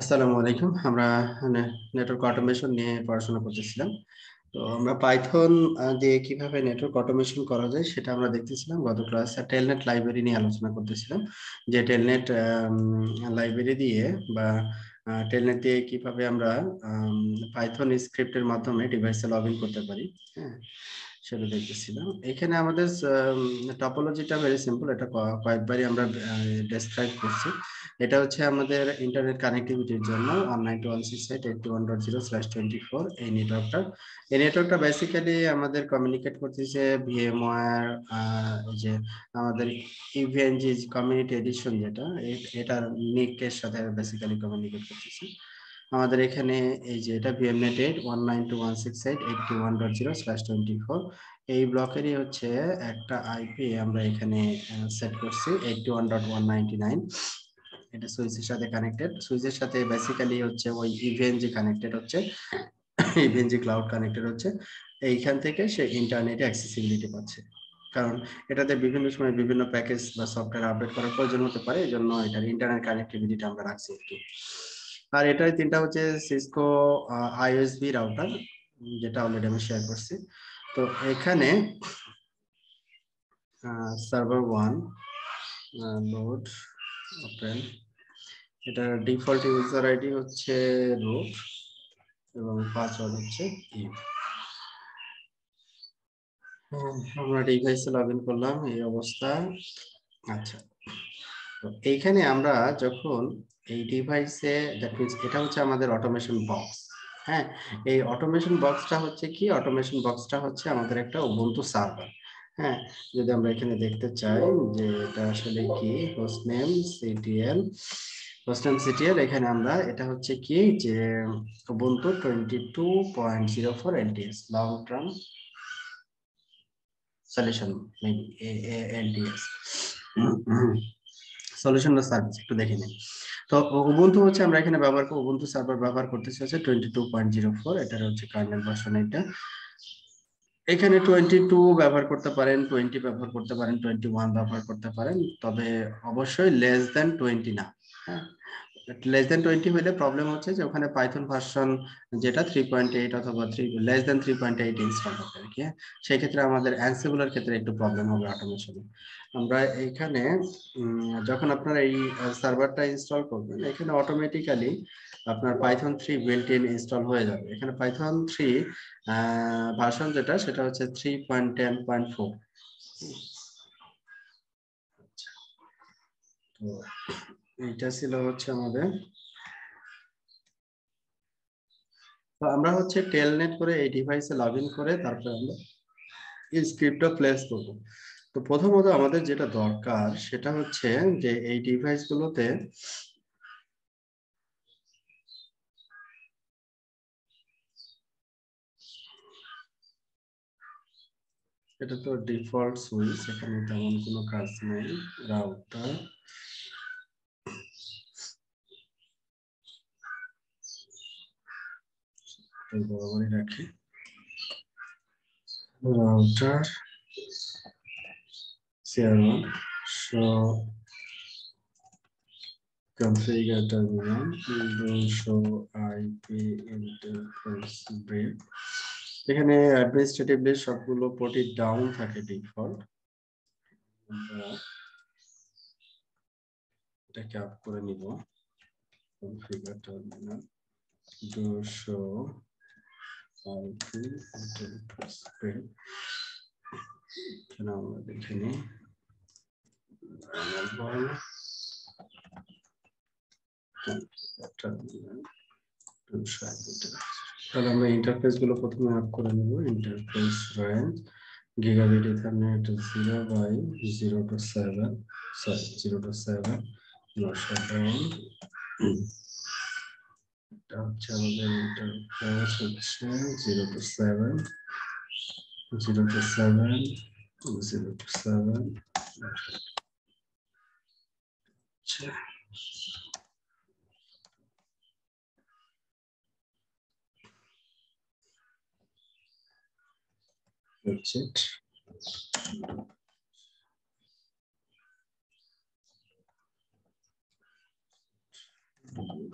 আসসালামু আলাইকুম। আমরা নেটওয়ার্ক অটোমেশন নিয়ে পড়াশোনা করতেছিলাম। তো আমরা পাইথন দিয়ে কীভাবে নেটওয়ার্ক অটোমেশন করা যায় সেটা আমরা দেখতেছিলাম গত ক্লাসে টেলনেট লাইব্রেরি নিয়ে আলোচনা করতেছিলাম, যে টেলনেট লাইব্রেরি দিয়ে বা টেলনেট দিয়ে কীভাবে আমরা পাইথন স্ক্রিপ্টের মাধ্যমে ডিভাইসে লগ ইন করতে পারি। হ্যাঁ। সেটা দেখতেছিলাম। এখানে আমাদের টপোলজিটা ভেরি সিম্পল এটা কয়েকবারই আমরা ডেসক্রাইব করছি। এটা হচ্ছে আমাদের ইন্টারনেট কানেক্টিভিটির জন্য one nine two one six eight eight two one dot zero slash twenty four এই নেটওয়ার্কটা এই নেটওয়ার্কটা বেসিক্যালি আমাদের কমিউনিকেট করতেছে ভিএমওয়ার যে আমাদের ইভিএনজি কমিউনিটি এডিশন যেটা এটার নিকের সাথে বেসিক্যালি কমিউনিকেট করতেছে। আমাদের এখানে এই যে এটা VMnet eight one nine two one six eight eight two one dot zero slash twenty four এই ব্লকেরই হচ্ছে একটা আইপি আমরা এখানে সেট করছি eight two one dot one ninety nine এটা সুইচের সাথে কানেক্টেড সুইচের সাথে বেসিক্যালি হচ্ছে ওই ইভিএনজি কানেক্টেড হচ্ছে ইভিএনজি ক্লাউড কানেক্টেড হচ্ছে। এইখান থেকে সে ইন্টারনেটে অ্যাক্সেসিবিলিটি পাচ্ছে। কারণ এটাতে বিভিন্ন সময় বিভিন্ন প্যাকেজ বা সফটওয়্যার আপডেট করার প্রয়োজন হতে পারে এই জন্য এটার ইন্টারনেট কানেক্টিভিটিটা আমরা রাখছি একটু। আর এটার তিনটা হচ্ছে সিসকো আইএসবি রাউটার যেটা অলরেডি আমি শেয়ার করছি। তো এখানে সার্ভার ওয়ান লোড ওপেন এটা ডিফল্ট ইউজার আইডি হচ্ছে রুট এবং পাসওয়ার্ড হচ্ছে ইউ আমরা ডিভাইসে লগ ইন করলাম, এই অবস্থা। আচ্ছা তো এইখানে আমরা যখন এই ডিভাইসে, দ্যাট মিনস এটা হচ্ছে আমাদের অটোমেশন বক্স হ্যাঁ? এই অটোমেশন বক্সটা হচ্ছে কি? অটোমেশন বক্সটা হচ্ছে আমাদের একটা উবুন্টু সার্ভার হ্যাঁ? যদি আমরা এখানে দেখতে চাই যে এটা আসলে কি? Host name CTL host name CTL এখানে আমরা, এটা হচ্ছে কি? যে Ubuntu twenty two point zero four LTS long term solution LTS solution service একটু দেখে নিন তো উবুন্টু হচ্ছে আমরা এখানে ব্যবহার করব উবুন্টু সার্ভার ব্যবহার করতেছি হচ্ছে twenty two point zero four এটার হচ্ছে কার্নেল ভার্সন এটা এখানে টোয়েন্টি টু ব্যবহার করতে পারেন টোয়েন্টি ব্যবহার করতে পারেন টোয়েন্টি ওয়ান ব্যবহার করতে পারেন, তবে অবশ্যই লেস দেন টোয়েন্টি না। হ্যাঁ? লেস দেন টোয়েন্টি হলে প্রবলেম হচ্ছে যে ওখানে পাইথন ভার্সন যেটা থ্রি পয়েন্ট এইট অথবা three less than three point eight install হবে আর কি সেই ক্ষেত্রে আমাদের অ্যান্সেবুলার ক্ষেত্রে একটু প্রবলেম হবে অটোমেশনে আমরা এখানে যখন আপনারা এই সার্ভারটা ইনস্টল করবেন, এখানে অটোমেটিক্যালি আপনার Python three built in install হয়ে যাবে। এখানে পাইথন থ্রি ভার্সন যেটা, সেটা হচ্ছে three point ten point four তো এইটা ছিল হচ্ছে আমাদের। তো আমরা হচ্ছে টেলনেট করে এই ডিভাইসে লগ ইন করে তারপরে আমরা এই স্ক্রিপ্টটা প্লেস করব। তো প্রথমত আমাদের যেটা দরকার সেটা হচ্ছে যে এই ডিভাইসগুলোতে এটা তো ডিফল্ট সুইচ এখানে তেমন কোনো কাজ নেই। রাউটার বরাবরই রাখি। Router CR1 show configure terminal will show IP interface brief এখানে অ্যাডমিনিস্ট্রেটিভলি সবগুলো পোর্টি ডাউন থাকে ডিফল্ট এটাকে আপ করে নিব। Configure terminal do show IP interface brief এখানে আমরা দেখে নিই তাহলে আমরা ইন্টারফেসগুলো প্রথমে অ্যাড করে নেব। Interface range gigabit ethernet zero by zero two seven sorry zero two seven shutdown Dark channel diameter cross section 0 to 7 0 to 7 0 to 7 check that's it. Thank you.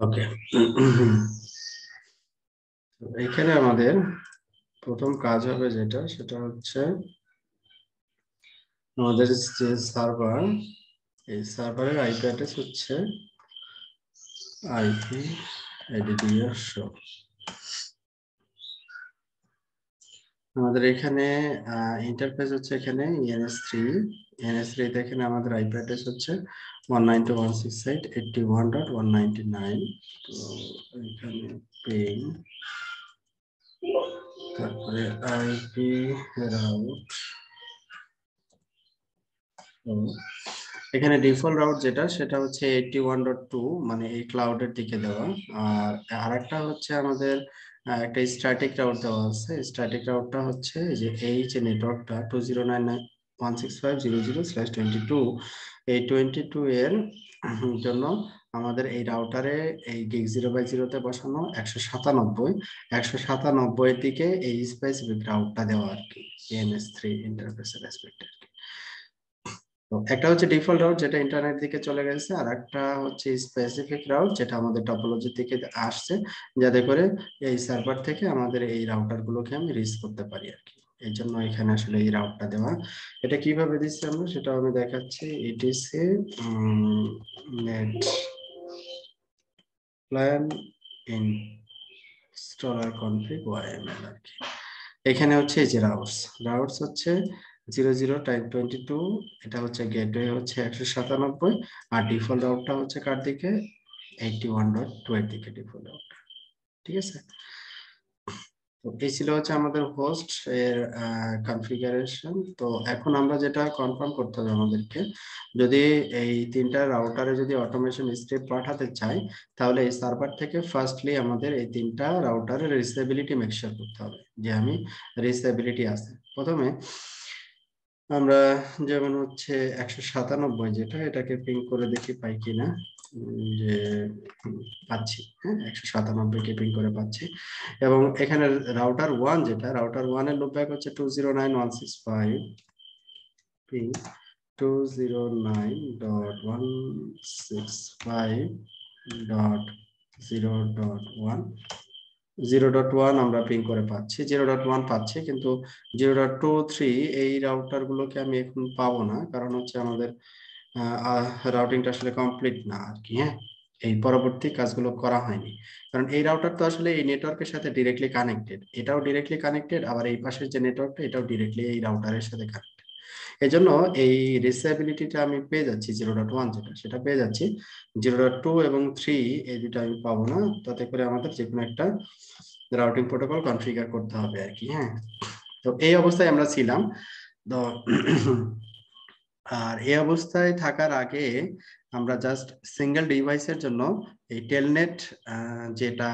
Okay এখানে আমাদের প্রথম কাজ হবে যেটা, সেটা হচ্ছে আমাদের যে সার্ভার এই সার্ভারের আইপি অ্যাড্রেস হচ্ছে আইপি শো আমাদের এখানে ইন্টারফেস হচ্ছে এখানে এনএস থ্রি এনএস থ্রি এখানে আমাদের আইপি অ্যাড্রেস হচ্ছে one nine one six eight eighty one one ninety nine তো এখানে পেইং তারপরে আইপি রাউট এখানে ডিফল্ট রাউট যেটা, সেটা হচ্ছে এইটটি ওয়ান ডট টু মানে এই ক্লাউডের দিকে দেওয়া। আর আরেকটা হচ্ছে আমাদের একটা স্ট্যাটিক রাউট দেওয়া আছে। স্ট্যাটিক রাউটটা হচ্ছে যে এই যে নেটওয়ার্কটা two zero nine nine one six five zero zero slash twenty two এই টোয়েন্টি টু এর জন্য আমাদের এই রাউটারে এই গিগ জিরো বাই জিরোতে বসানো একশো সাতানব্বই। একশো সাতানব্বই দিকে এই স্পেসিফিক রাউটটা দেওয়া আর কি এনএস থ্রি ইন্টারফেসের রেসপেক্টে আর কি। তো একটা হচ্ছে ডিফল্ট রাউট যেটা ইন্টারনেট দিকে চলে গেছে, আর একটা হচ্ছে স্পেসিফিক রাউট যেটা আমাদের টপোলজি থেকে আসছে। যাতে করে এই সার্ভার থেকে আমাদের এই রাউটার গুলোকে আমি রিচ করতে পারি আর কি। এই জন্য এখানে আসলে এই রাউটটা দেওয়া। এটা কীভাবে দিচ্ছি আমরা সেটা আমি দেখাচ্ছি। Etc netplan in installer config YML আর কি। এখানে হচ্ছে এই যে রাউটস রাউটস হচ্ছে zero zero time twenty two এটা হচ্ছে গেটওয়ে হচ্ছে একশো সাতানব্বই, আর ডিফল্ট রাউটটা হচ্ছে কার দিকে? এইটটি ওয়ান ডট টু দিকে ডিফল্ট রাউট ঠিক আছে? তো এই ছিল হচ্ছে আমাদের হোস্ট এর কনফিগারেশন তো এখন আমরা যেটা কনফার্ম করতে হবে আমাদেরকে, যদি এই তিনটা রাউটারে যদি অটোমেশন স্ক্রিপ্ট পাঠাতে চাই, তাহলে এই সার্ভার থেকে ফার্স্টলি আমাদের এই তিনটা রাউটারের রিসেবিলিটি মেকশিওর করতে হবে যে আমি রিসেবিলিটি আছে। প্রথমে আমরা যেমন হচ্ছে একশো সাতানব্বই যেটা, এটাকে পিং করে দেখি পাই কিনা। যে, পাচ্ছি হ্যাঁ একশো সাতানব্বই কে করে পাচ্ছি। এবং এখানে রাউটার ওয়ান যেটা রাউটার ওয়ানের লুপ ব্যাক হচ্ছে two zero nine one six five ping two zero nine dot one six five dot zero dot one zero dot one আমরা পিং করে পাচ্ছি জিরো ডট ওয়ান পাচ্ছি, কিন্তু জিরো ডট টু থ্রি এই router গুলোকে আমি এখন পাবো না, কারণ হচ্ছে আমাদের রাউটিংটা আসলে কমপ্লিট না আর কি হ্যাঁ? এই পরবর্তী কাজগুলো করা হয়নি। কারণ এই রাউটার তো আসলে এই নেটওয়ার্কের সাথে ডিরেক্টলি কানেক্টেড এটাও ডিরেক্টলি কানেক্টেড আবার এই পাশের যে নেটওয়ার্কটা এটাও ডিরেক্টলি এই রাউটারের সাথে কানেক্টেড এজন্য এই রিসেবিলিটিটা আমি পেয়ে যাচ্ছি জিরো ডট ওয়ান যেটা, সেটা পেয়ে যাচ্ছি জিরো ডট টু এবং থ্রি এই দুটো আমি পাবো না। তাতে করে আমাদের যে কোনো একটা রাউটিং প্রোটোকল কনফিগার করতে হবে আর কি হ্যাঁ? তো এই অবস্থায় আমরা ছিলাম। তো আর এই অবস্থায় থাকার আগে আমরা জাস্ট সিঙ্গেল ডিভাইসের জন্য এই টেলনেট যেটা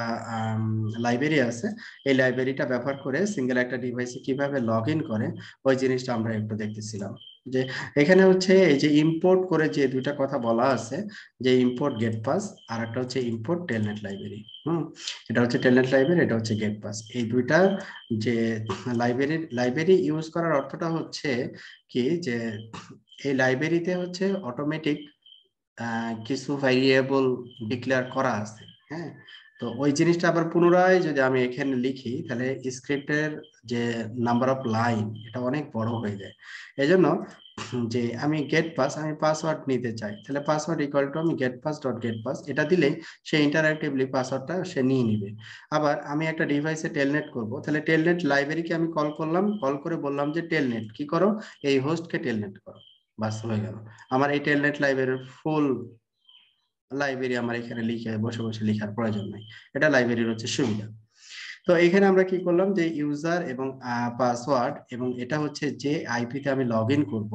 লাইব্রেরি আছে, এই লাইব্রেরিটা ব্যবহার করে সিঙ্গেল একটা ডিভাইসে কীভাবে লগ ইন করে, ওই জিনিসটা আমরা একটু দেখতেছিলাম। যে এখানে হচ্ছে এই যে ইম্পোর্ট করে যে দুইটা কথা বলা আছে, যে ইম্পোর্ট গেট পাস আর একটা হচ্ছে ইম্পোর্ট টেলনেট লাইব্রেরি হুম? এটা হচ্ছে টেলনেট লাইব্রেরি এটা হচ্ছে গেট পাস এই দুইটা যে লাইব্রেরি লাইব্রেরি ইউজ করার অর্থটা হচ্ছে কি? যে এই লাইব্রেরিতে হচ্ছে অটোমেটিক কিছু ভ্যারিয়েবল ডিক্লেয়ার করা আছে হ্যাঁ? তো ওই জিনিসটা আবার পুনরায় যদি আমি এখানে লিখি তাহলে স্ক্রিপ্টের যে নাম্বার অফ লাইন এটা অনেক বড় হয়ে যায়। এজন্য যে আমি গেট পাস আমি পাসওয়ার্ড নিতে চাই তাহলে পাসওয়ার্ড ইকুয়াল টু আমি get pass dot get pass এটা দিলেই সে ইন্টারাক্টিভলি পাসওয়ার্ডটা সে নিয়ে নিবে। আবার আমি একটা ডিভাইসে টেলনেট করব তাহলে টেলনেট লাইব্রেরিকে আমি কল করলাম কল করে বললাম যে টেলনেট কি করো? এই হোস্টকে টেলনেট করো। বাস হয়ে গেল। আমার এই টেলনেট লাইব্রেরির ফুল লাইব্রেরি আমার এখানে লিখে বসে বসে লিখার প্রয়োজন নাই। এটা লাইব্রেরির হচ্ছে সুবিধা। তো এখানে আমরা কি করলাম যে ইউজার এবং পাসওয়ার্ড এবং এটা হচ্ছে যে আইপিতে আমি লগ ইন করব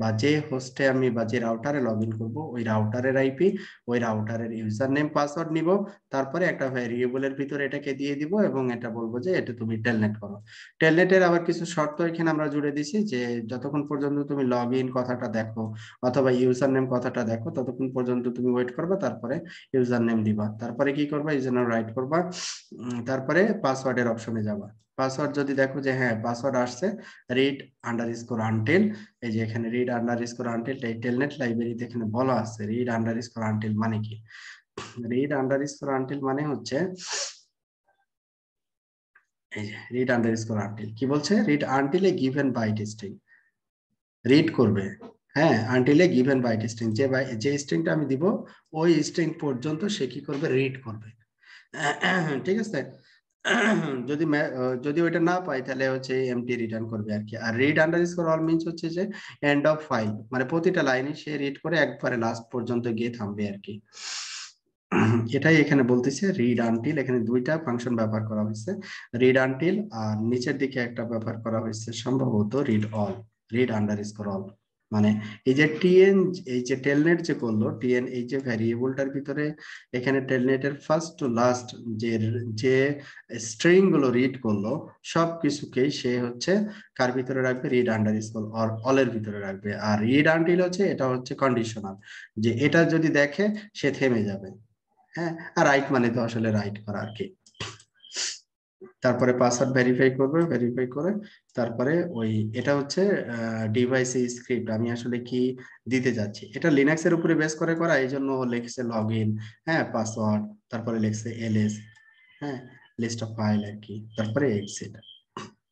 বা যে হোস্টে আমি বা যে রাউটারে লগ ইন করব, ওই রাউটারের আইপি ওই রাউটারের ইউজার নেম পাসওয়ার্ড নিব, তারপরে একটা ভ্যারিয়েবলের ভিতরে এটাকে দিয়ে দিব এবং এটা বলব যে এটা তুমি টেলনেট করো। টেলনেটের আবার কিছু শর্ত এখানে আমরা জুড়ে দিছি যে যতক্ষণ পর্যন্ত তুমি লগ ইন কথাটা দেখো অথবা ইউজার নেম কথাটা দেখো, ততক্ষণ পর্যন্ত তুমি ওয়েট করবা, তারপরে ইউজার নেম দিবা। তারপরে কি করবা? ইউজার নেম রাইট করবা তারপরে পাসওয়ার্ডের অপশনে যাবা। পাসওয়ার্ড যদি দেখো যে হ্যাঁ পাসওয়ার্ড আসছে রিড আন্ডার স্কোর আনটেল এই যে এখানে রিড আন্ডার স্কোর আনটেল এই টেলনেট লাইব্রেরিতে এখানে বলা আছে রিড আন্ডার স্কোর আনটেল মানে কি? রিড আন্ডার স্কোর আনটিল মানে হচ্ছে রিড আন্ডার স্কোর আনটিল কি বলছে? Read until given byte string read করবে হ্যাঁ আনটিল গিভেন বাইট স্ট্রিং যে বাই যে স্ট্রিংটা আমি দিব, ওই স্ট্রিং পর্যন্ত সে কি করবে? রিড করবে। ঠিক আছে? যদি যদি ওইটা না পাই তাহলে হচ্ছে এমটি রিটার্ন করবে আর কি। আর read under score all means হচ্ছে যে এন্ড অফ ফাইল মানে প্রতিটা লাইনে সে রিড করে একবারে লাস্ট পর্যন্ত গিয়ে থামবে আর কি। এটাই এখানে বলতেছে রিড আনটিল এখানে দুইটা ফাংশন ব্যবহার করা হয়েছে রিড আনটিল আর নিচের দিকে একটা ব্যবহার করা হয়েছে, সম্ভবত read all read under score all মানে এই যে টিএন এই যে টেলনেট যে করল টিএন এই যে ভ্যারিয়েবলটার ভিতরে এখানে টেলনেটের ফার্স্ট টু লাস্ট যে যে স্ট্রিংগুলো রিড করল সব কিছুকেই সে হচ্ছে কার ভিতরে রাখবে? রিড আন্ডার স্কোর অর অলের ভিতরে রাখবে। আর রিড আনটিল হচ্ছে, এটা হচ্ছে কন্ডিশনাল যে এটা যদি দেখে, সে থেমে যাবে। হ্যাঁ? আর রাইট মানে তো আসলে রাইট করা আর কি। তারপরে পাসওয়ার্ড ভেরিফাই করবে ভেরিফাই করে তারপরে ওই, এটা হচ্ছে ডিভাইসে স্ক্রিপ্ট আমি আসলে কি দিতে যাচ্ছি। এটা লিনাক্স এর উপরে বেস করে করা এই জন্য লিখছে লগ ইন হ্যাঁ পাসওয়ার্ড তারপরে লিখছে এলএস হ্যাঁ লিস্ট অফ ফাইল আর কি, তারপরে এক্সিট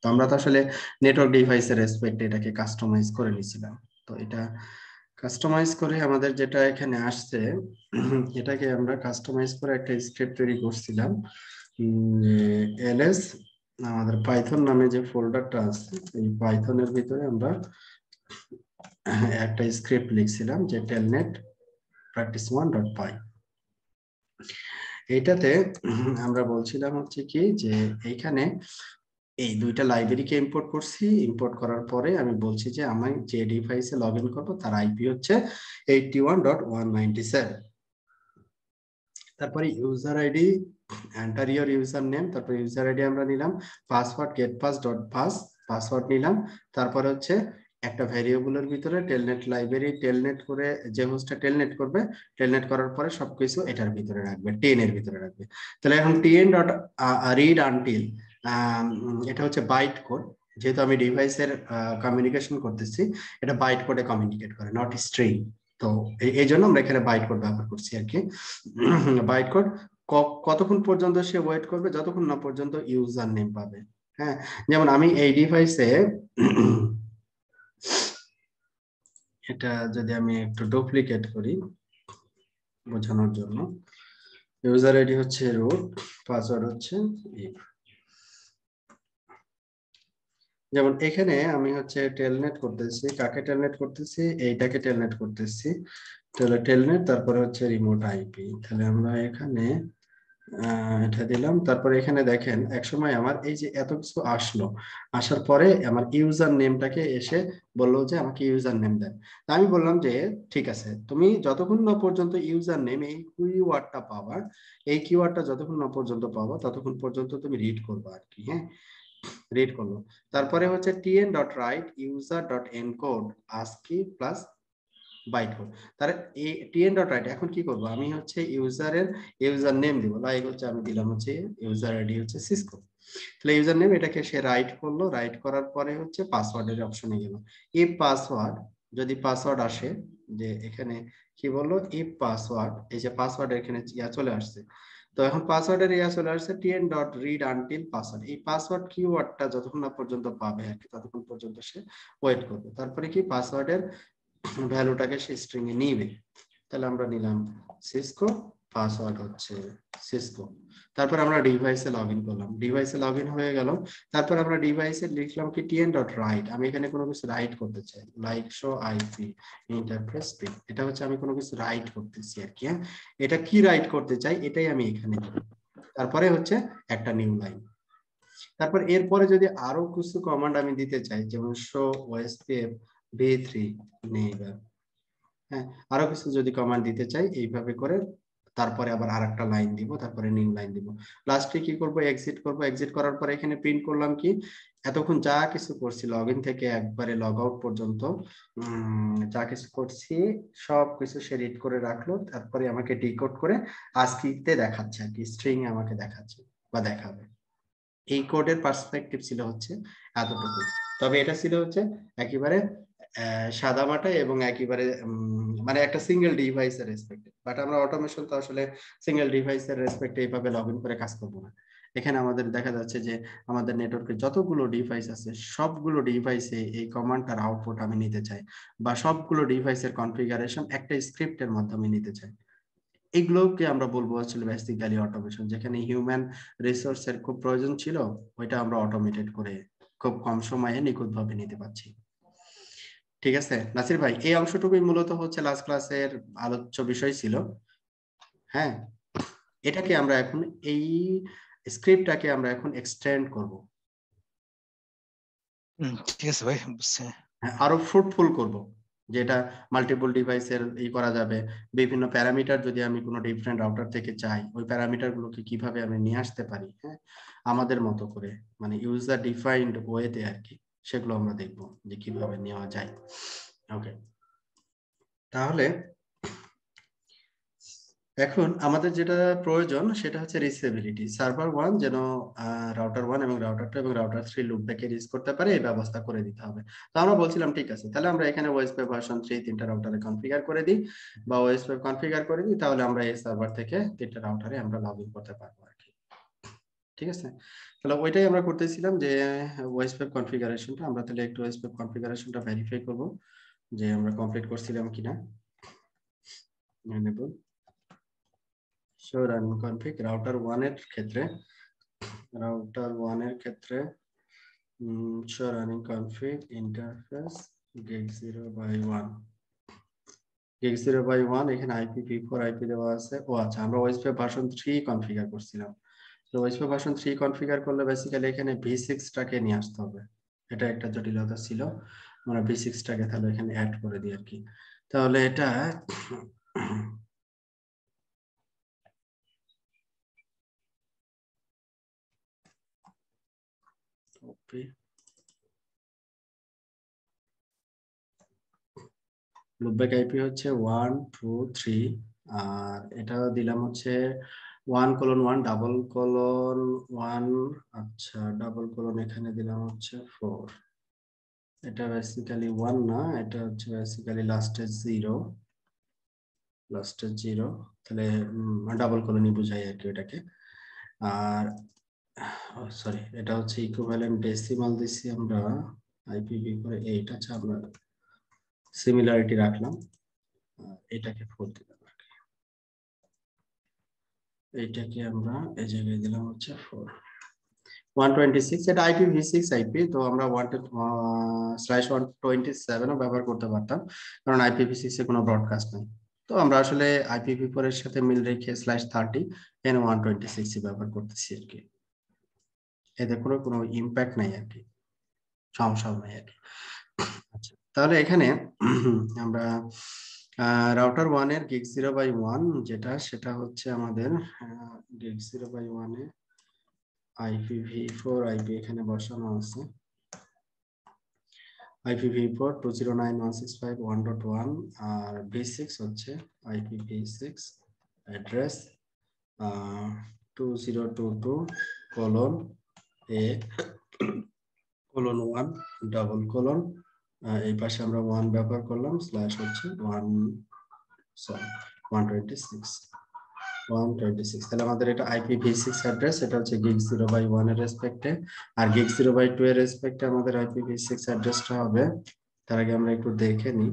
তো আমরা তো আসলে নেটওয়ার্ক ডিভাইসের রেসপেক্ট এটাকে কাস্টমাইজ করে নিছিলাম তো এটা কাস্টমাইজ করে আমাদের যেটা এখানে আসছে, এটাকে আমরা কাস্টমাইজ করে একটা স্ক্রিপ্ট তৈরি করছিলাম। এলএস আমাদের পাইথন নামে যে ফোল্ডারটা আছে, এই পাইথনের ভিতরে আমরা একটা স্ক্রিপ্ট লিখছিলাম যে telnet practice one dot py এইটাতে আমরা বলছিলাম হচ্ছে কি যে এইখানে এই দুইটা লাইব্রেরিকে ইম্পোর্ট করছি ইম্পোর্ট করার পরে আমি বলছি যে আমি যে ডিভাইসে লগ ইন করব, তার আইপি হচ্ছে eighty one dot one ninety seven তারপরে user ID your user name তারপর ইউজার আইডি আমরা নিলাম password getpass dot pass password নিলাম, তারপরে হচ্ছে একটা ভ্যারিয়েবলের ভিতরে টেলনেট লাইব্রেরি টেলনেট করে যে হোস্টটা টেলনেট করবে টেলনেট করার পরে সবকিছু এটার ভিতরে রাখবে টেন এর ভিতরে রাখবে। তাহলে এখন টেন ডট রিড আনটিল এটা হচ্ছে বাইট কোড যেহেতু আমি ডিভাইসের কমিউনিকেশন করতেছি, এটা বাইট কোডে কমিউনিকেট করে নট স্ট্রিং তো এই জন্য আমরা এখানে বাইট কোড ব্যবহার করছি আর কি। বাইট কোড কতক্ষণ পর্যন্ত সে ওয়েট করবে? যতক্ষণ না পর্যন্ত ইউজার নেম পাবে। হ্যাঁ? যেমন আমি এই ডিভাইসে এটা যদি আমি একটু ডুপ্লিকেট করি বোঝানোর জন্য। ইউজার আইডি হচ্ছে রুট পাসওয়ার্ড হচ্ছে যেমন এখানে আমি হচ্ছে টেলনেট করতেছি। কাকে টেলনেট করতেছি? এইটাকে টেলনেট করতেছি। তাহলে টেলনেট তারপরে হচ্ছে রিমোট আইপি তাহলে আমরা এখানে এটা দিলাম। তারপরে এখানে দেখেন, একসময় আমার এই যে এত কিছু আসলো, আসার পরে আমার ইউজার নেমটাকে এসে বলল যে আমাকে ইউজার নেম দেন। আমি বললাম যে, ঠিক আছে, তুমি যতক্ষণ না পর্যন্ত ইউজার নেম এই কিওয়ার্ডটা পাবা, এই কিওয়ার্ডটা যতক্ষণ না পর্যন্ত পাবা, ততক্ষণ পর্যন্ত তুমি রিড করবা আর কি হ্যাঁ? রিড করল। তারপরে হচ্ছে TN dot write user dot encode ASCII plus byte code তার এই টিএন ডট রাইট এখন কি করব? আমি হচ্ছে ইউজারের ইউজার নেম দিব। লাইক হচ্ছে আমি দিলাম হচ্ছে ইউজার আইডি হচ্ছে সিসকো তাহলে ইউজার নেম এটাকে সে রাইট করল। রাইট করার পরে হচ্ছে পাসওয়ার্ডের অপশনে গেল। এই পাসওয়ার্ড যদি পাসওয়ার্ড আসে, যে এখানে কি বলল? ইফ পাসওয়ার্ড এই যে পাসওয়ার্ড এখানে ইয়া চলে আসছে। তো এখন পাসওয়ার্ডের ইয়া চলে আসছে TN dot read until password এই পাসওয়ার্ড কিওয়ার্ডটা যতক্ষণ না পর্যন্ত পাবে আর কি, ততক্ষণ পর্যন্ত সে ওয়েট করবে। তারপরে কি? পাসওয়ার্ডের ভ্যালুটাকে সে স্ট্রিং এ নিবে। তাহলে আমরা নিলাম সিসকো পাসওয়ার্ড হচ্ছে সিসকো তারপর আমরা ডিভাইসে লগ ইন করলাম। ডিভাইসে লগ ইন হয়ে গেল। তারপর আমরা ডিভাইসে লিখলাম কি টিএন ডট রাইট আমি এখানে কোনো কিছু রাইট করতে চাই। লাইক শো আইপি ইন্টারফেস পিন এটা হচ্ছে আমি কোনো কিছু রাইট করতেছি আর কি হ্যাঁ? এটা কি রাইট করতে চাই? এটাই আমি এখানে তারপরে হচ্ছে একটা নিউ লাইন তারপর এরপরে যদি আরও কিছু কমান্ড আমি দিতে চাই, যেমন শো ওএসপিএফ বি থ্রি হ্যাঁ আরও কিছু যদি কমান্ড দিতে চাই, এইভাবে করে তারপরে আবার আর একটা লাইন দিব, তারপরে নিউ লাইন দিব। লাস্টে কি করব? এক্সিট করব। এক্সিট করার পরে এখানে প্রিন্ট করলাম কি? এতক্ষণ যা কিছু করছি লগ ইন থেকে একবারে লগ আউট পর্যন্ত যা কিছু করছি, সব কিছু সে রিড করে রাখল। তারপরে আমাকে ডিকোড করে আজকিতে দেখাচ্ছে আর কি স্ট্রিং আমাকে দেখাচ্ছে বা দেখাবে। এই কোডের পার্সপেক্টিভ ছিল হচ্ছে এতটুকু তবে এটা ছিল হচ্ছে একেবারে সাদামাটা এবং একেবারে মানে একটা সিঙ্গেল ডিভাইসের রেসপেক্টে বাট আমরা অটোমেশন তো আসলে সিঙ্গেল ডিভাইসের রেসপেক্টে এইভাবে লগ ইন করে কাজ করব না। এখানে আমাদের দেখা যাচ্ছে যে আমাদের নেটওয়ার্কে যতগুলো ডিভাইস আছে, সবগুলো ডিভাইসে এই কমান্ডটার আউটপুট আমি নিতে চাই। বা সবগুলো ডিভাইসের কনফিগারেশন একটা স্ক্রিপ্টের মাধ্যমে নিতে চাই। এগুলোকে আমরা বলব আসলে বেসিক্যালি অটোমেশন যেখানে হিউম্যান রিসোর্সের খুব প্রয়োজন ছিল, ওইটা আমরা অটোমেটেড করে খুব কম সময়ে নিখুঁতভাবে নিতে পারছি। ঠিক আছে? নাসির ভাই এই অংশটুকুই মূলত হচ্ছে লাস্ট ক্লাসের আলোচ্য বিষয় ছিল। হ্যাঁ? এটাকে আমরা এখন এই স্ক্রিপ্টটাকে আমরা এখন এক্সটেন্ড করব। ঠিক আছে ভাই হ্যাঁ, আরও ফ্রুটফুল করব যেটা মাল্টিপল ডিভাইসের ই করা যাবে। বিভিন্ন প্যারামিটার যদি আমি কোনো ডিফারেন্ট রাউটার থেকে চাই ওই প্যারামিটার গুলোকে কীভাবে আমি নিয়ে আসতে পারি হ্যাঁ? আমাদের মতো করে মানে ইউজার ডিফাইন্ড ওয়েতে আর কি। সেগুলো আমরা দেখব যে কীভাবে নেওয়া যায়। ওকে তাহলে এখন আমাদের যেটা প্রয়োজন সেটা হচ্ছে রিসেবিলিটি সার্ভার ওয়ান যেন রাউটার ওয়ান এবং রাউটার টু এবং রাউটার থ্রি লুপব্যাকে রিস করতে পারে, এই ব্যবস্থা করে দিতে হবে। তো আমরা বলছিলাম, ঠিক আছে, তাহলে আমরা এখানে ওয়েসপে ভার্সন থ্রি তিনটা রাউটারে কনফিগার করে দিই বা ওয়েসপে কনফিগার করে দিই, তাহলে আমরা এই সার্ভার থেকে তিনটা রাউটারে আমরা লগ ইন করতে পারব ঠিক আছে? তাহলে ওইটাই আমরা করতেছিলাম যে ওয়েসপেপ কনফিগারেশনটা আমরা তাহলে একটু ওয়েসপেপ কনফিগারেশনটা ভেরিফাই করব যে আমরা কমপ্লিট করছিলাম কিনা। Enable show run config router ওয়ানের ক্ষেত্রে রাউটার ওয়ানের ক্ষেত্রে show running config interface gate zero by one gate zero by one এখানে আইপি ভি ফোর আইপি দেওয়া আছে। ও আচ্ছা আমরা ওয়েসপে ভার্সন থ্রি কনফিগার করছিলাম। তো ভার্সন থ্রি কনফিগার করলে বেসিক্যালি এখানে ভি সিক্সটাকে নিয়ে আসতে হবে। এটা একটা জটিলতা ছিল। আমরা ভি সিক্সটাকে তাহলে এখানে অ্যাড করে দিই আর কি তাহলে এটা লুপব্যাক আইপি হচ্ছে ওয়ান টু থ্রি আর এটা দিলাম হচ্ছে one colon one double colon one আচ্ছা ডাবল কলন এখানে দিলাম হচ্ছে ফোর এটা বেসিক্যালি ওয়ান না, এটা হচ্ছে বেসিক্যালি লাস্টে জিরো লাস্টে জিরো তাহলে ডাবল কলনই বোঝাই আর কি এটাকে আর সরি এটা হচ্ছে ইকুইভ্যালেন্ট ডেসিমাল দিছি আমরা আইপিভি করে এইটা আছে আমরা সিমিলারিটি রাখলাম। এটাকে ফোর দিলাম। এইটাকে আমরা এই জায়গায় দিলাম হচ্ছে ফোর ওয়ান টোয়েন্টি সিক্স এটা আইপি ভি সিক্স তো আমরা ওয়ান ওয়ান টোয়েন্টি ব্যবহার করতে পারতাম, কারণ আইপিভি কোনো ব্রডকাস্ট নেই। তো আমরা আসলে আইপিভি সাথে মিল রেখে থার্টি ওয়ান টোয়েন্টি সিক্স ব্যবহার করতেছি আর কি। কোনো কোনো নাই আর কি। আর কি। আচ্ছা তাহলে এখানে আমরা রাউটার ওয়ানের গিগ জিরো বাই ওয়ান যেটা, সেটা হচ্ছে আমাদের গিগ জিরো বাই ওয়ানে আইপিভি ফোর আইপি এখানে বসানো আছে। IPv four two zero nine one six five one dot one আর ভি সিক্স হচ্ছে IPv six address two zero two two colon A colon one double colon এই পাশে আমরা one ব্যবহার করলাম স্ল্যাশ হচ্ছে one sorry one twenty six one twenty six তাহলে আমাদের এটা আইপি ভি সিক্স অ্যাড্রেস এটা হচ্ছে গিগ জিরো বাই ওয়ানের রেসপেক্টে আর গিগ জিরো বাই টু এর রেসপেক্টে আমাদের আইপি ভি সিক্স অ্যাড্রেসটা হবে। তার আগে আমরা একটু দেখে নিই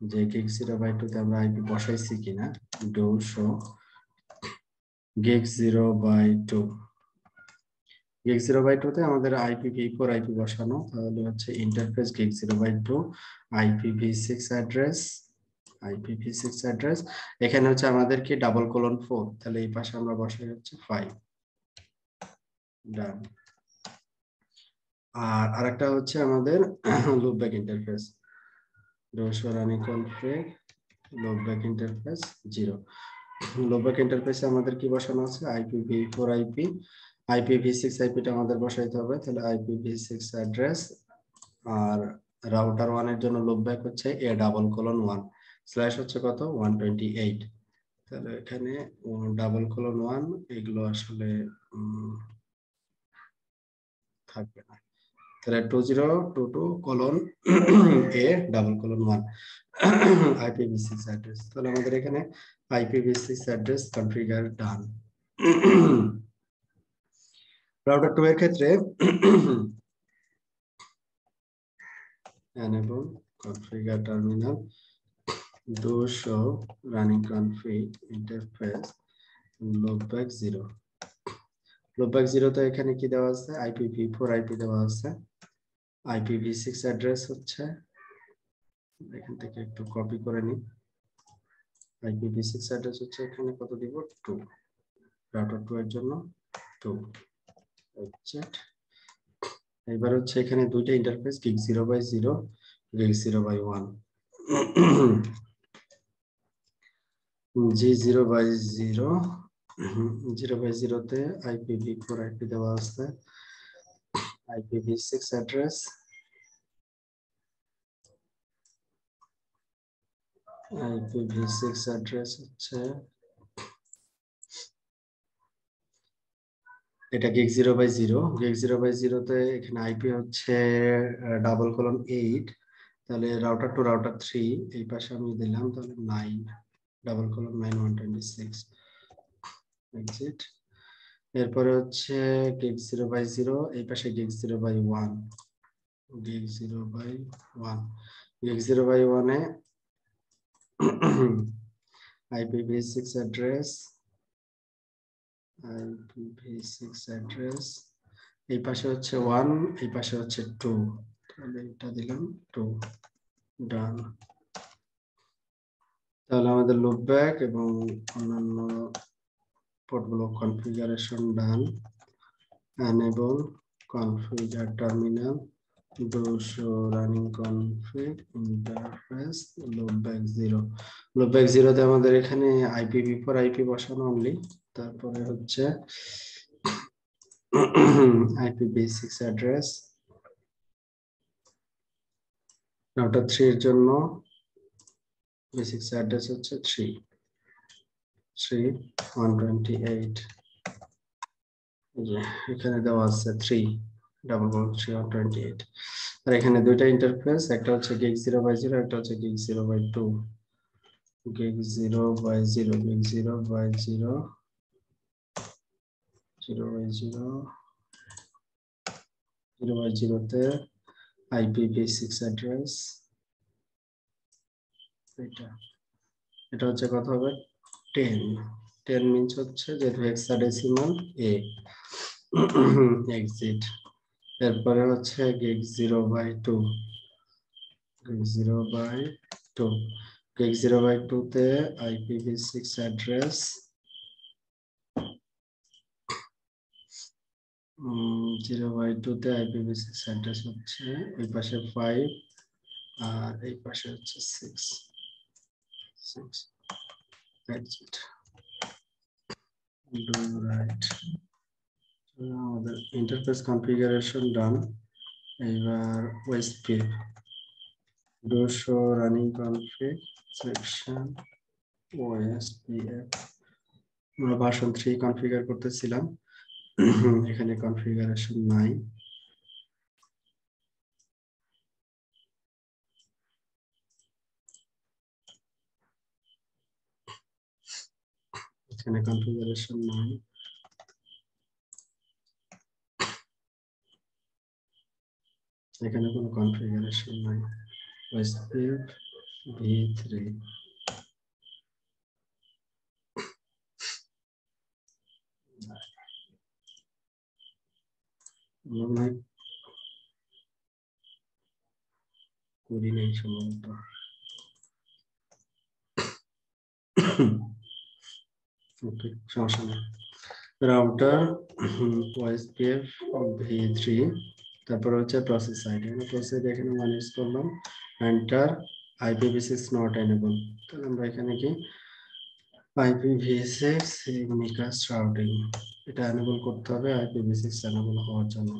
যে গিগ জিরো বাই টু তে আমরা আইপি বসাইছি কিনা। Do show gig zero by two gig zero by two তে আমাদের আইপি ভি ফোর আইপি বসানো। তাহলে হচ্ছে interface gig zero by two IP v six address IP v six address এখানে হচ্ছে আমাদের কি ডাবল কোলন ফোর তাহলে এই পাশে আমরা বসাই হচ্ছে ফাইভ ডান আর আরেকটা হচ্ছে আমাদের loopback interface do show running config loopback interface zero loopback ইন্টারফেসে আমাদের কি বসানো আছে? IP v four IP IPv six আইপিটা আমাদের বসাইতে হবে। তাহলে আইপিভি সিক্স অ্যাড্রেস আর রাউটার ওয়ানের জন্য লুপব্যাক হচ্ছে A double colon one slash হচ্ছে কত? ওয়ান টোয়েন্টি এইট তাহলে এখানে ডাবল কোলন ওয়ান এগুলো আসলে থাকবে না। তাহলে two zero two two colon A double colon one IPv six address তাহলে আমাদের এখানে IPv six address configure done router 2 এর ক্ষেত্রে enable configure terminal 200 running config interface loopback 0 loopback 0 তো এখানে কি দেওয়া আছে? IPv4 আইপি দেওয়া আছে। আইপিভি IPv6 অ্যাড্রেস হচ্ছে। এখান থেকে একটু কপি করে নি IPv6 অ্যাড্রেস হচ্ছে এখানে কত দিব? 2 রাউটার 2 এর জন্য 2 এবার হচ্ছে এখানে দুইটা interface gig 0 by 0 gig 0 by 1 G zero by zero zero by জিরোতে আইপিভি ফোর আইপি দেওয়া আছে। IPv six address IPv six address হচ্ছে এটা gig zero by zero gig zero by জিরোতে এখানে আইপি হচ্ছে ডাবল কলন এইট তাহলে router two router three এই পাশে আমি দিলাম, তাহলে nine double colon nine one twenty six exit এরপরে হচ্ছে গিগ জিরো বাই জিরো এই পাশে gig zero by one gig zero by one gig zero by ওয়ানে IPv6 address IPv6 address এই পাশে হচ্ছে 1 এই পাশে হচ্ছে 2 তাহলে এটা দিলাম 2 ডান তাহলে আমাদের লুপ ব্যাক এবং অন্যান্য পোর্টগুলো configuration done enable configure terminal do show running config interface loopback 0 loopback 0 তে আমাদের এখানে IPv4 IP বসানো only তারপরে হচ্ছে IPv6 অ্যাড্রেস রাউটার 3 এর জন্য v6 অ্যাড্রেস হচ্ছে 3 3 128 এখানে দেওয়া আছে 3 ডাবল বল 3 128 আর এখানে দুইটা ইন্টারফেস একটা হচ্ছে গিগ 0 বাই 0 একটা হচ্ছে gig 0 by 2 gig 0 by 0 gig 0 by 0 0 by 0 0 by 0 তে IPv6 অ্যাড্রেস এটা এটা হচ্ছে কত হবে? 10 10 মিন্স হচ্ছে যেহেতু হেক্সাডেসিমাল এ এক্সিট এরপরে হচ্ছে gig 0 by 2 gig 0 by 2 gig 0 by 2 তে IPv6 address zero by two তে IPv6 অ্যাড্রেস হচ্ছে এই পাশে 5 আর এই পাশে হচ্ছে 6 6 that's it আমাদের ইন্টারফেস কনফিগারেশন ডান এবার ওয়েস্টপি do show running config section OSPF আমরা ভার্সন 3 কনফিগার করতেছিলাম। এখানে কনফিগারেশন নাই। এখানে কনফিগারেশন নাই। এখানে কোনো কনফিগারেশন নাই। OSPF v3 মনে করি নাই। সম্ভবত ওকে থ্রি তারপর হচ্ছে প্রসেস আইডি আমরা প্রসেস এখানে ওয়ান ইউজ করলাম। এন্টার আইপিভি6 নট এনেবল তাহলে আমরা এখানে কি? IPv6 unicast routing এটা এনেবল করতে হবে IPv6 এনেবল হওয়ার জন্য।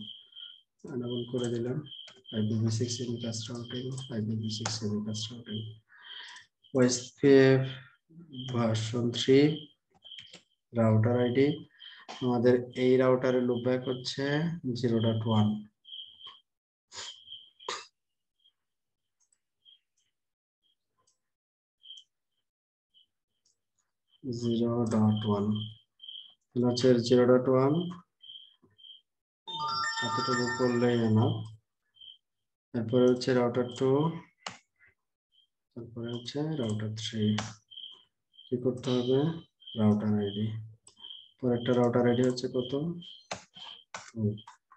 এনেবল করে দিলাম। IPv6 unicast routing IPv6 unicast routing OSPF version 3 router ID আমাদের এই রাউটারের লুপব্যাক হচ্ছে 0.1 জিরো ডট ওয়ান হচ্ছে জিরো ডট ওয়ান এতটুকু করলেই আমার তারপরে হচ্ছে রাউটার টু তারপরে হচ্ছে রাউটার থ্রি কি করতে হবে? রাউটার আইডি পরেরটা রাউটার আইডি হচ্ছে কত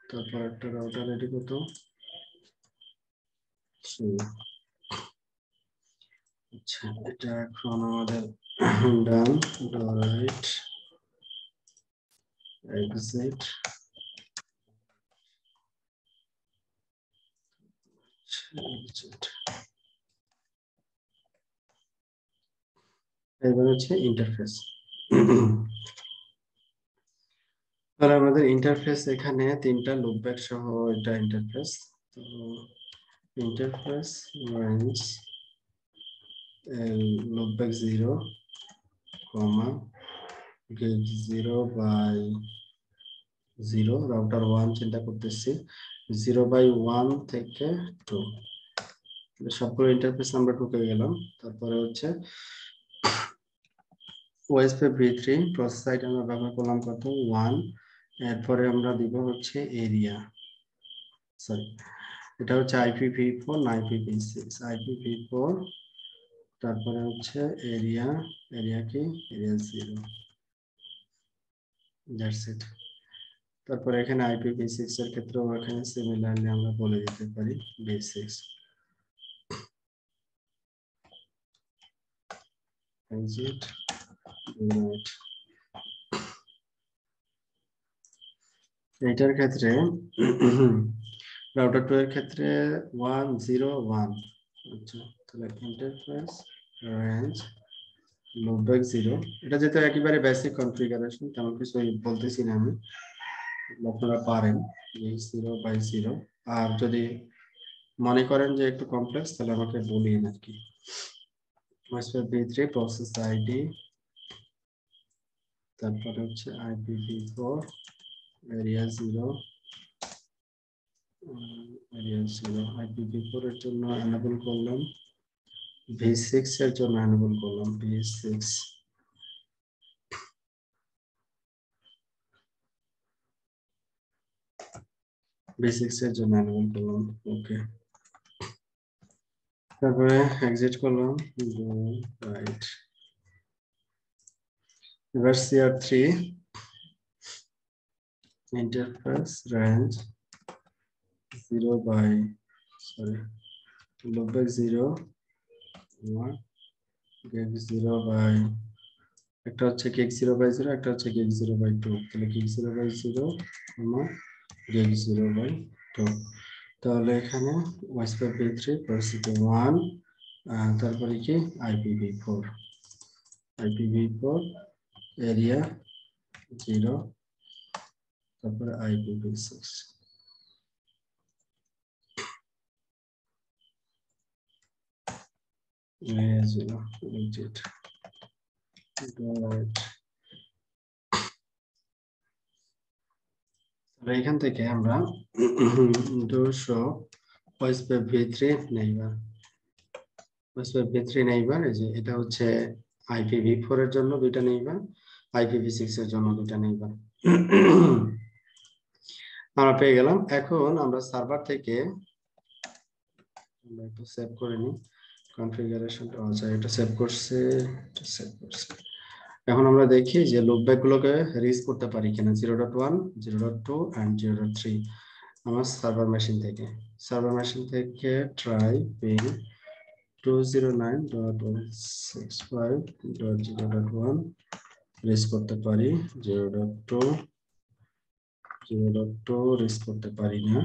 তারপর একটা রাউটার আইডি কত থ্রি আচ্ছা এটা এখন আমাদের ডান রাইট এক্সিট এক্সিট এবার হচ্ছে ইন্টারফেস তাহলে আমাদের ইন্টারফেস এখানে তিনটা লুপব্যাক সহ এটা ইন্টারফেস তো interface range loopback zero comma gate zero by zero router one চিন্তা করতেছি জিরো বাই ওয়ান থেকে টু সবগুলো ইন্টারফেস আমরা ঢুকে গেলাম, তারপরে হচ্ছে ওএসপি ভি থ্রি প্রসেস সাইট আমরা ব্যবহার করলাম কত? ওয়ান এরপরে আমরা দিব হচ্ছে এরিয়া সরি এটা হচ্ছে আইপিভি ফোর না আইপিভি সিক্স আইপিভি ফোর তারপরে হচ্ছে এরিয়া এরিয়া কি এরিয়া জিরো দ্যাটস ইট তারপরে এখানে আইপিভি সিক্স এর ক্ষেত্রেও এখানে সিমিলারলি আমরা বলে দিতে পারি বি সিক্স exit right. এইটার ক্ষেত্রে রাউটার টু এর ক্ষেত্রে ওয়ান জিরো ওয়ান আচ্ছা তাহলে ইন্টারফেস রেঞ্জ লুপব্যাক জিরো এটা যেহেতু একেবারে বেসিক কনফিগারেশন তেমন কিছু বলতেছি না আমি। আপনারা পারেন জিরো বাই জিরো আর যদি মনে করেন যে একটু কমপ্লেক্স তাহলে আমাকে বলিয়ে আর কি। থ্রি প্রসেস আইডি তারপরে হচ্ছে IPv four area zero area zero IPv four এর জন্য এনেবল করলাম। भी सिक्स है जो मैनुअल कॉलम भी सिक्स भी सिक्स है जो मैनुअल कॉलम ओके তারপরে এক্সিট কলম গো রাইট এবার CR three interface range 0 by sorry 0 by 0 আমার কেক জিরো বাই একটা হচ্ছে কেক জিরো বাই জিরো একটা হচ্ছে কেক জিরো বাই টু তাহলে কেক জিরো বাই জিরো আমার কেক জিরো বাই টু তাহলে এখানে ওয়াইসপা পি থ্রি পরিস্থিতি ওয়ান তারপরে কি? IPv four IPv four area zero তারপরে IPv six zero exit right তাহলে এখান থেকে আমরা দুশো ওয়েসপে ভি থ্রি নেইবার ওয়েসপে ভি থ্রি নেইবার, এই যে এটা হচ্ছে আইপিভি ফোর এর জন্য দুইটা নেইবার আইপিভি সিক্স এর জন্য দুইটা নেইবার। আমরা পেয়ে গেলাম। এখন আমরা সার্ভার থেকে আমরা একটু সেভ করে নিই। কনফিগারেশনটা আচ্ছা এটা সেভ করছে সেভ করছে। এখন আমরা দেখি যে লুপব্যাক গুলোকে রিচ করতে পারি কিনা zero dot one zero dot two and zero dot three আমার সার্ভার মেশিন থেকে। সার্ভার মেশিন থেকে try ping two zero nine dot one six five dot zero dot one reach করতে পারি zero dot two zero dot two reach করতে পারি না।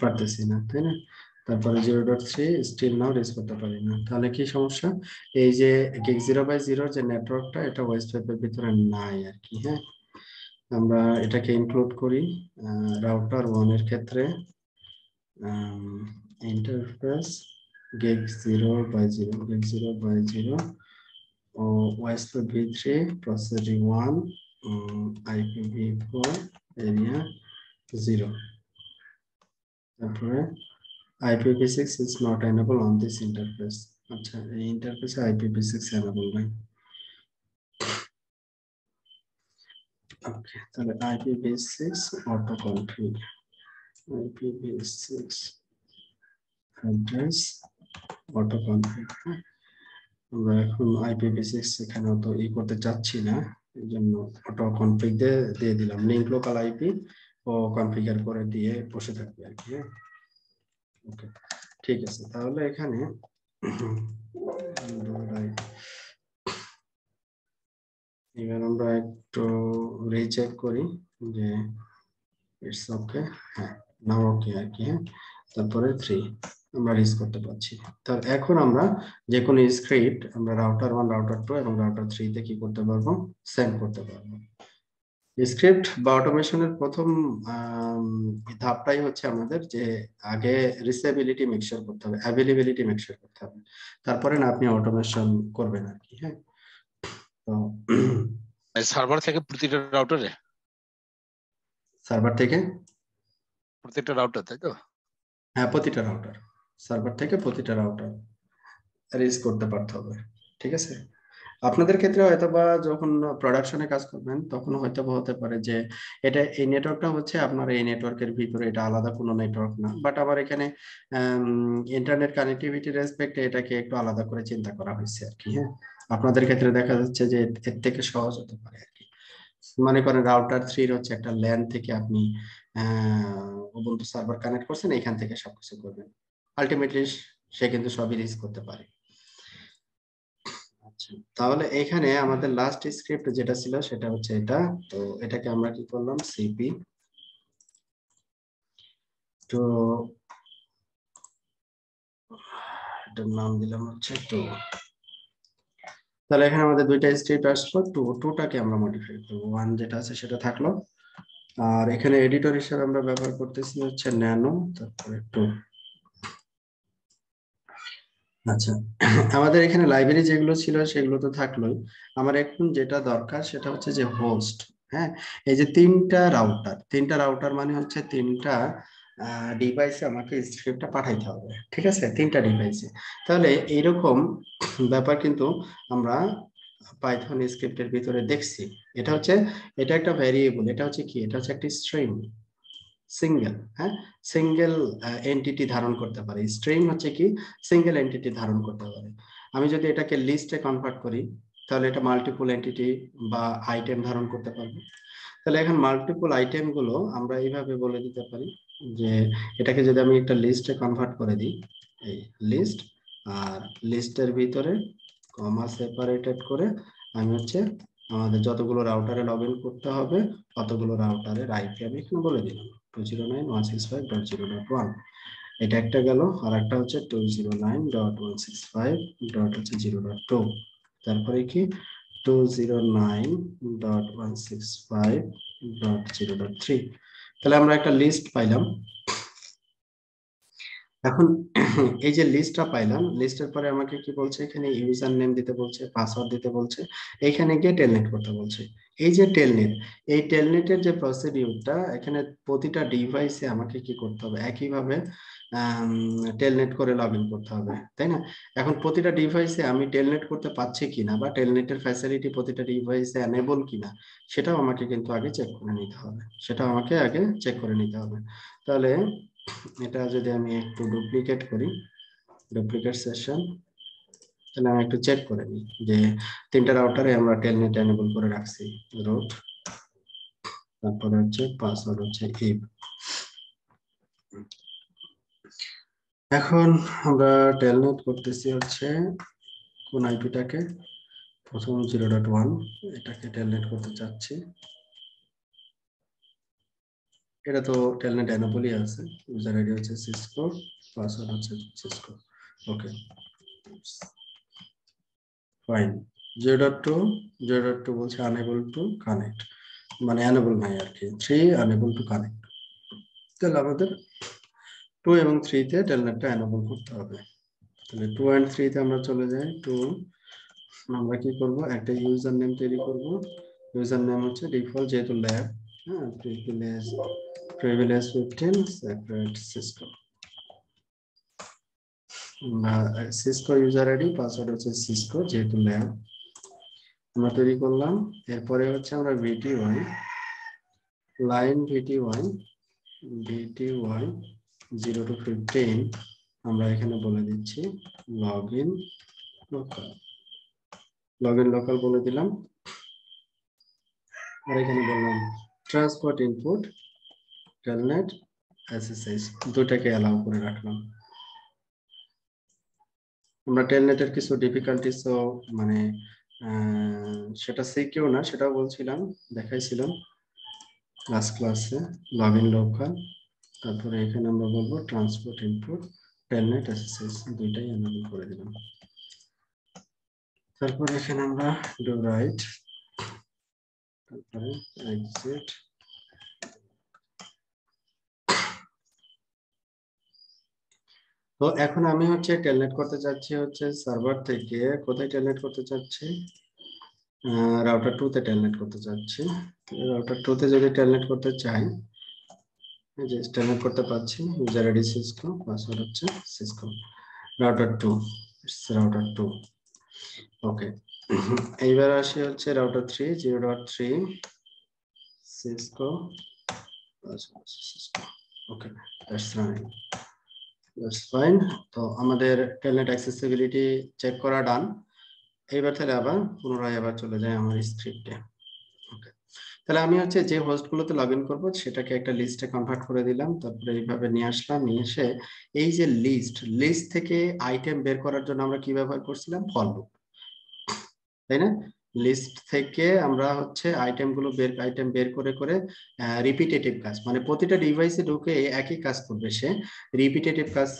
পারতেছি না, তাই না? তারপরে zero dot three still now reach করতে পারি না। তাহলে কি সমস্যা? এই যে গিগ জিরো বাই জিরোর যে নেটওয়ার্কটা এটা ওয়েস্ট ওয়েবের ভিতরে নাই আর কি হ্যাঁ? আমরা এটাকে ইনক্লুড করি রাউটার ওয়ানের ক্ষেত্রে interface gig zero by zero gig zero by zero O West v three processing one IPv four area zero তারপরে IPv6 is not enabled on this interface. আচ্ছা এই ইন্টারফেসে আইপিভি6 এনেবল নাই ওকে তাহলে IPv6 auto config IPv6 address auto config আমরা এখন IPv6 এখানে অত ই করতে চাচ্ছি না, এই জন্য অটো কনফিগ দিয়ে দিলাম। লিঙ্ক লোকাল আইপি ও কনফিগার করে দিয়ে বসে থাকবে আর কি হ্যাঁ? ওকে ঠিক আছে, তাহলে এখানে এবার আমরা একটু রিচেক করি যে ইটস ওকে হ্যাঁ নাও ওকে আর কি হ্যাঁ। তারপরে থ্রি আমরা রিচ করতে পারছি। তার এখন আমরা যে কোনো স্ক্রিপ্ট আমরা রাউটার ওয়ান রাউটার টু এবং রাউটার থ্রিতে কি করতে পারব? সেন্ড করতে পারব। স্ক্রিপ্ট বা অটোমেশনের প্রথম ধাপটাই হচ্ছে আমাদের যে আগে রিসেবিলিটি মেকশোর করতে হবে অ্যাভেলেবিলিটি মেকশোর করতে হবে। তারপরে না আপনি অটোমেশন করবেন আর কি হ্যাঁ? তো সার্ভার থেকে প্রতিটা রাউটারে সার্ভার থেকে? প্রতিটা রাউটার তাই তো? হ্যাঁ প্রতিটা রাউটার সার্ভার থেকে প্রতিটা রাউটার রিজ করতে পারতে হবে ঠিক আছে? আপনাদের ক্ষেত্রে হয়তো বা যখন প্রোডাকশনে কাজ করবেন তখন হয়তো বা হতে পারে যে এটা এই নেটওয়ার্কটা হচ্ছে আপনার এই নেটওয়ার্কের ভিতরে এটা আলাদা কোনো নেটওয়ার্ক না। বাট আবার এখানে ইন্টারনেট কানেক্টিভিটি রেসপেক্টে এটাকে একটু আলাদা করে চিন্তা করা হয়েছে আর কি হ্যাঁ? আপনাদের ক্ষেত্রে দেখা যাচ্ছে যে এর থেকে সহজ হতে পারে আর কি। মনে করেন রাউটার থ্রির হচ্ছে একটা ল্যান্ড থেকে আপনি উবুন্টু সার্ভার কানেক্ট করছেন এখান থেকে সবকিছু করবেন। আলটিমেটলি সে কিন্তু সবই রিস্ক করতে পারে। তাহলে এখানে আমাদের লাস্ট স্ক্রিপ্ট যেটা ছিল সেটা হচ্ছে এটা। তো এটাকে আমরা কি করলাম? সিপি তো এটার নাম দিলাম হচ্ছে টু তাহলে এখানে আমাদের দুইটা স্ক্রিপ্ট আসলো। টু টুটাকে আমরা মডিফাই করব। ওয়ান যেটা আছে সেটা থাকল। আর এখানে এডিটর হিসেবে আমরা ব্যবহার করতেছি হচ্ছে ন্যানো তারপরে টু আচ্ছা আমাদের এখানে লাইব্রেরি যেগুলো ছিল সেগুলো তো থাকলোই। আমার এখন যেটা দরকার সেটা হচ্ছে যে হোস্ট হ্যাঁ? এই যে তিনটা রাউটার তিনটা রাউটার মানে হচ্ছে তিনটা ডিভাইসে আমাকে স্ক্রিপ্টটা পাঠাইতে হবে, ঠিক আছে? তিনটা ডিভাইসে তাহলে এইরকম ব্যাপার কিন্তু আমরা পাইথন স্ক্রিপ্টের ভিতরে দেখছি। এটা হচ্ছে, এটা একটা ভ্যারিয়েবল এটা হচ্ছে কি? এটা হচ্ছে একটা স্ট্রিং সিঙ্গেল হ্যাঁ? সিঙ্গেল এন্টিটি ধারণ করতে পারে। স্ট্রিং হচ্ছে কি? সিঙ্গেল এন্টিটি ধারণ করতে পারে। আমি যদি এটাকে লিস্টে কনভার্ট করি, তাহলে এটা মাল্টিপল এন্টিটি বা আইটেম ধারণ করতে পারবে। তাহলে এখন মাল্টিপল আইটেমগুলো আমরা এইভাবে বলে দিতে পারি যে, এটাকে যদি আমি একটা লিস্টে কনভার্ট করে দিই, এই লিস্ট আর লিস্টের ভিতরে কমা সেপারেটেড করে আমি হচ্ছে আমাদের যতগুলো রাউটারে লগ করতে হবে, ততগুলো রাউটারের আইপি আমি এখানে বলে দিলাম। Two zero nine one six five dot zero dot one এটা একটা গেল আর একটা হচ্ছে two zero nine dot one six five dot হচ্ছে জিরো ডট টু তারপরে কি? Two zero nine dot one six five dot zero dot three তাহলে আমরা একটা লিস্ট পাইলাম। এখন এই যে লিস্টটা পাইলাম লিস্টের পরে আমাকে কি বলছে? এখানে ইউজার নেম দিতে বলছে পাসওয়ার্ড দিতে বলছে এইখানে গিয়ে টেলনেট করতে বলছে। এই যে টেলনেট এই টেলনেটের যে প্রসিডিউরটা এখানে প্রতিটা ডিভাইসে আমাকে কি করতে হবে? একইভাবে টেলনেট করে লগ ইন করতে হবে, তাই না? এখন প্রতিটা ডিভাইসে আমি টেলনেট করতে পারছি কিনা বা টেলনেটের ফ্যাসিলিটি প্রতিটা ডিভাইসে এনেবল কিনা, সেটাও আমাকে কিন্তু আগে চেক করে নিতে হবে। সেটাও আমাকে আগে চেক করে নিতে হবে। তাহলে এটা যদি আমি একটু ডুপ্লিকেট করি ডুপ্লিকেট সেশন তাহলে আমি একটু চেক করে নিই যে তিনটা রাউটারে আমরা টেলনেট এনেবল করে রাখছি। রুট তারপরে হচ্ছে পাসওয়ার্ড হচ্ছে ইভ এখন আমরা টেলনেট করতেছি হচ্ছে কোন আইপিটাকে প্রথম জিরো ডট ওয়ান এটাকে টেলনেট করতে চাচ্ছি। এটা তো টেলনেট এনেবলই আছে ইউজার আইডি হচ্ছে সিসকো পাসওয়ার্ড হচ্ছে Cisco okay fine zero dot two zero dot two বলছে আনএবল টু কানেক্ট মানে অ্যানেবল নাই আর কি থ্রি আনএবল টু কানেক্ট তাহলে আমাদের টু এবং থ্রিতে টেলনেটটা অ্যানেবল করতে হবে। তাহলে টু অ্যান্ড থ্রিতে আমরা চলে যাই টু আমরা কি করব? একটা ইউজার নেম তৈরি করব। ইউজার নেম হচ্ছে ডিফল্ট যেহেতু ল্যাব হ্যাঁ privilege fifteen separate system Cisco user ID password হচ্ছে সিসকো যেহেতু ল্যাব আমরা তৈরি করলাম। এরপরে হচ্ছে আমরা VTY line VTY VTY zero to fifteen আমরা এখানে বলে দিচ্ছি log in local log in local বলে দিলাম। আর এখানে বললাম ট্রান্সপোর্ট ইনপুট টেলনেট এসএসএস দুটাকে অ্যালাউ করে রাখলাম। আমরা টেলনেটের কিছু ডিফিকাল্টিসও মানে সেটা সিকিউ না, সেটাও বলছিলাম, দেখাইছিলাম লাস্ট ক্লাসে লগ ইন লোকাল তারপরে এখানে আমরা বলব ট্রান্সপোর্ট ইনপুট টেলনেট এসএসএস দুইটাই এনাবেল করে দিলাম। তারপরে এখানে আমরা ডু রাইট তারপরে এক্সিট তো এখন আমি হচ্ছে টেলনেট করতে চাচ্ছি হচ্ছে সার্ভার থেকে। কোথায় টেলনেট করতে চাচ্ছি? রাউটার টু তে টেলনেট করতে চাচ্ছি। রাউটার টু তে যদি টেলনেট করতে চাই যে টেলনেট করতে পারছি ইউজার আইডি সিসকো পাসওয়ার্ড হচ্ছে Cisco router two router two okay এইবার আসি হচ্ছে router three zero dot three Cisco okay that's running that's fine তো আমাদের টেলনেট অ্যাক্সেসিবিলিটি চেক করা ডান এইবার তাহলে আবার পুনরায় আবার চলে যায় আমার স্ক্রিপ্টে ওকে তাহলে আমি হচ্ছে যে হোস্টগুলোতে লগ ইন করব, সেটাকে একটা লিস্টে কনভার্ট করে দিলাম, তারপরে এইভাবে নিয়ে আসলাম, নিয়ে এসে এই যে লিস্ট লিস্ট থেকে আইটেম বের করার জন্য আমরা কি ব্যবহার করছিলাম? ফল তাই না? লিস্ট থেকে আমরা হচ্ছে আইটেমগুলো বের আইটেম বের করে করে রিপিটেটিভ কাজ মানে প্রতিটা ডিভাইসে ঢুকে একই কাজ করবে সে। রিপিটেটিভ কাজ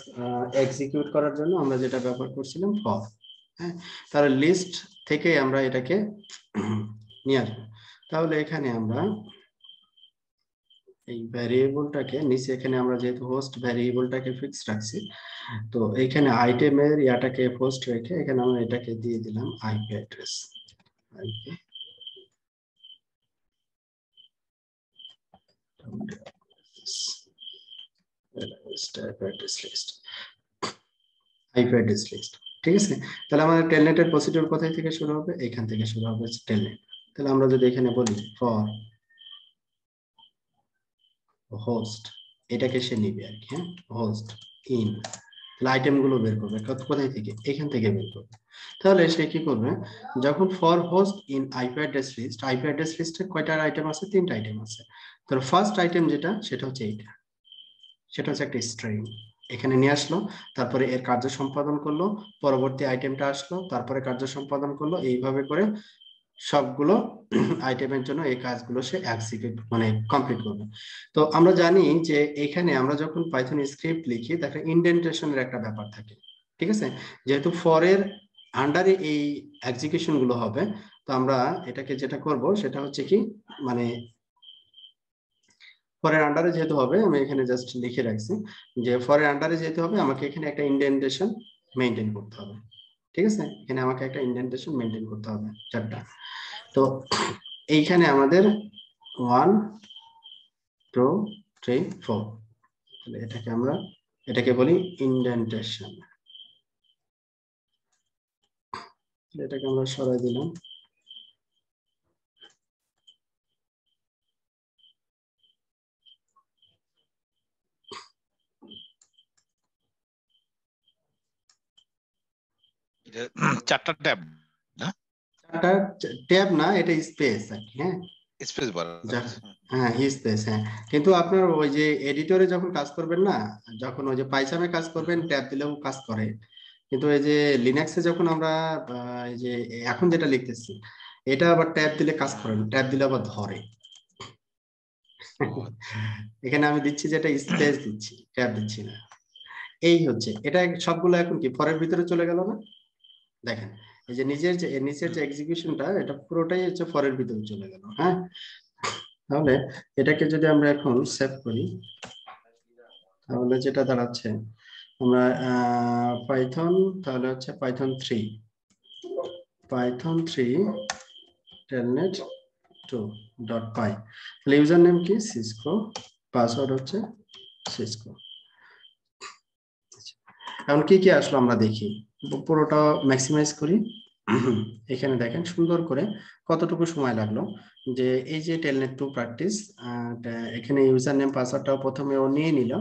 এক্সিকিউট করার জন্য আমরা যেটা ব্যবহার করছিলাম ফর হ্যাঁ? তাহলে লিস্ট থেকে আমরা এটাকে নিয়ে আসব। তাহলে এখানে আমরা এই ভ্যারিয়েবলটাকে নিচে এখানে আমরা যেহেতু হোস্ট ভ্যারিয়েবলটাকে ফিক্স রাখছি, তো এখানে আইটেমের ইয়াটাকে হোস্ট রেখে এখানে আমরা এটাকে দিয়ে দিলাম আইপি অ্যাড্রেস ঠিক আছে? তাহলে আমাদের কোথায় থেকে শুরু হবে? এখান থেকে শুরু হবে টেলনেট তাহলে আমরা যদি এখানে বলি ফর হোস্ট এটাকে সে নিবে আর কি হ্যাঁ? হোস্ট ইন তাহলে আইটেমগুলো বের করবে কোথায় থেকে, এখান থেকে বের করবে। তাহলে সে কি করবে, যখন for host in IP address list IP address লিস্টে কয়টা আইটেম আছে? তিনটা আইটেম আছে। তাহলে ফার্স্ট আইটেম যেটা, সেটা হচ্ছে এইটা। সেটা হচ্ছে একটা স্ট্রিং এখানে নিয়ে আসলো, তারপরে এর কার্য সম্পাদন করল, পরবর্তী আইটেমটা আসলো, তারপরে কার্য সম্পাদন করল, এইভাবে করে সবগুলো আইটেমের জন্য এই কাজগুলো সে এক্সিকিউট মানে কমপ্লিট করবে। তো আমরা জানি যে এখানে আমরা যখন পাইথন স্ক্রিপ্ট লিখি তাকে ইন্ডেন্টেশনের একটা ব্যাপার থাকে, ঠিক আছে? যেহেতু ফরের আন্ডারে এই এক্সিকিউশনগুলো হবে, তো আমরা এটাকে যেটা করব, সেটা হচ্ছে কি মানে ফরের আন্ডারে যেহেতু হবে, আমি এখানে জাস্ট লিখে রাখছি যে ফরের আন্ডারে যেহেতু হবে, আমাকে এখানে একটা ইন্ডেন্টেশন মেনটেন করতে হবে। ঠিক আছে? এখানে আমাকে একটা ইন্ডেন্টেশন মেনটেন করতে হবে, চারটা। তো এইখানে আমাদের ওয়ান টু থ্রি ফোর তাহলে এটাকে আমরা, এটাকে বলি ইন্ডেন্টেশন এটাকে আমরা সরাই দিলাম। চারটা ট্যাব চারটা ট্যাব না এটা স্পেস আর কি হ্যাঁ? স্পেস হ্যাঁ স্পেস হ্যাঁ। কিন্তু আপনার ওই যে এডিটরে যখন কাজ করবেন না যখন ওই যে পাইসামে কাজ করবেন ট্যাব দিলেও কাজ করে। কিন্তু এই যে লিনাক্সে যখন আমরা এই যে এখন যেটা লিখতেছি এটা আবার ট্যাব দিলে কাজ করে না ট্যাব দিলে আবার ধরে। এখানে আমি দিচ্ছি যে এটা স্পেস দিচ্ছি ট্যাব দিচ্ছি না। এই হচ্ছে এটা সবগুলো এখন কি ফরের ভিতরে চলে গেল না? দেখেন, এই যে নিজের যে, নিচের যে এক্সিকিউশনটা এটা পুরোটাই হচ্ছে ফরের ভিতরে চলে গেল হ্যাঁ? তাহলে এটাকে যদি আমরা এখন সেভ করি, তাহলে যেটা দাঁড়াচ্ছে, আমরা পাইথন তাহলে হচ্ছে Python three Python three telnet two dot py তাহলে ইউজার নেম কি? সিসকো পাসওয়ার্ড হচ্ছে সিসকো এখন কি কি আসলো আমরা দেখি? পুরোটা ম্যাক্সিমাইজ করি। এখানে দেখেন সুন্দর করে কতটুকু সময় লাগল। যে এই যে টেলনেট টু প্র্যাকটিস এখানে ইউজার নেম পাসওয়ার্ডটাও প্রথমে ও নিয়ে নিল।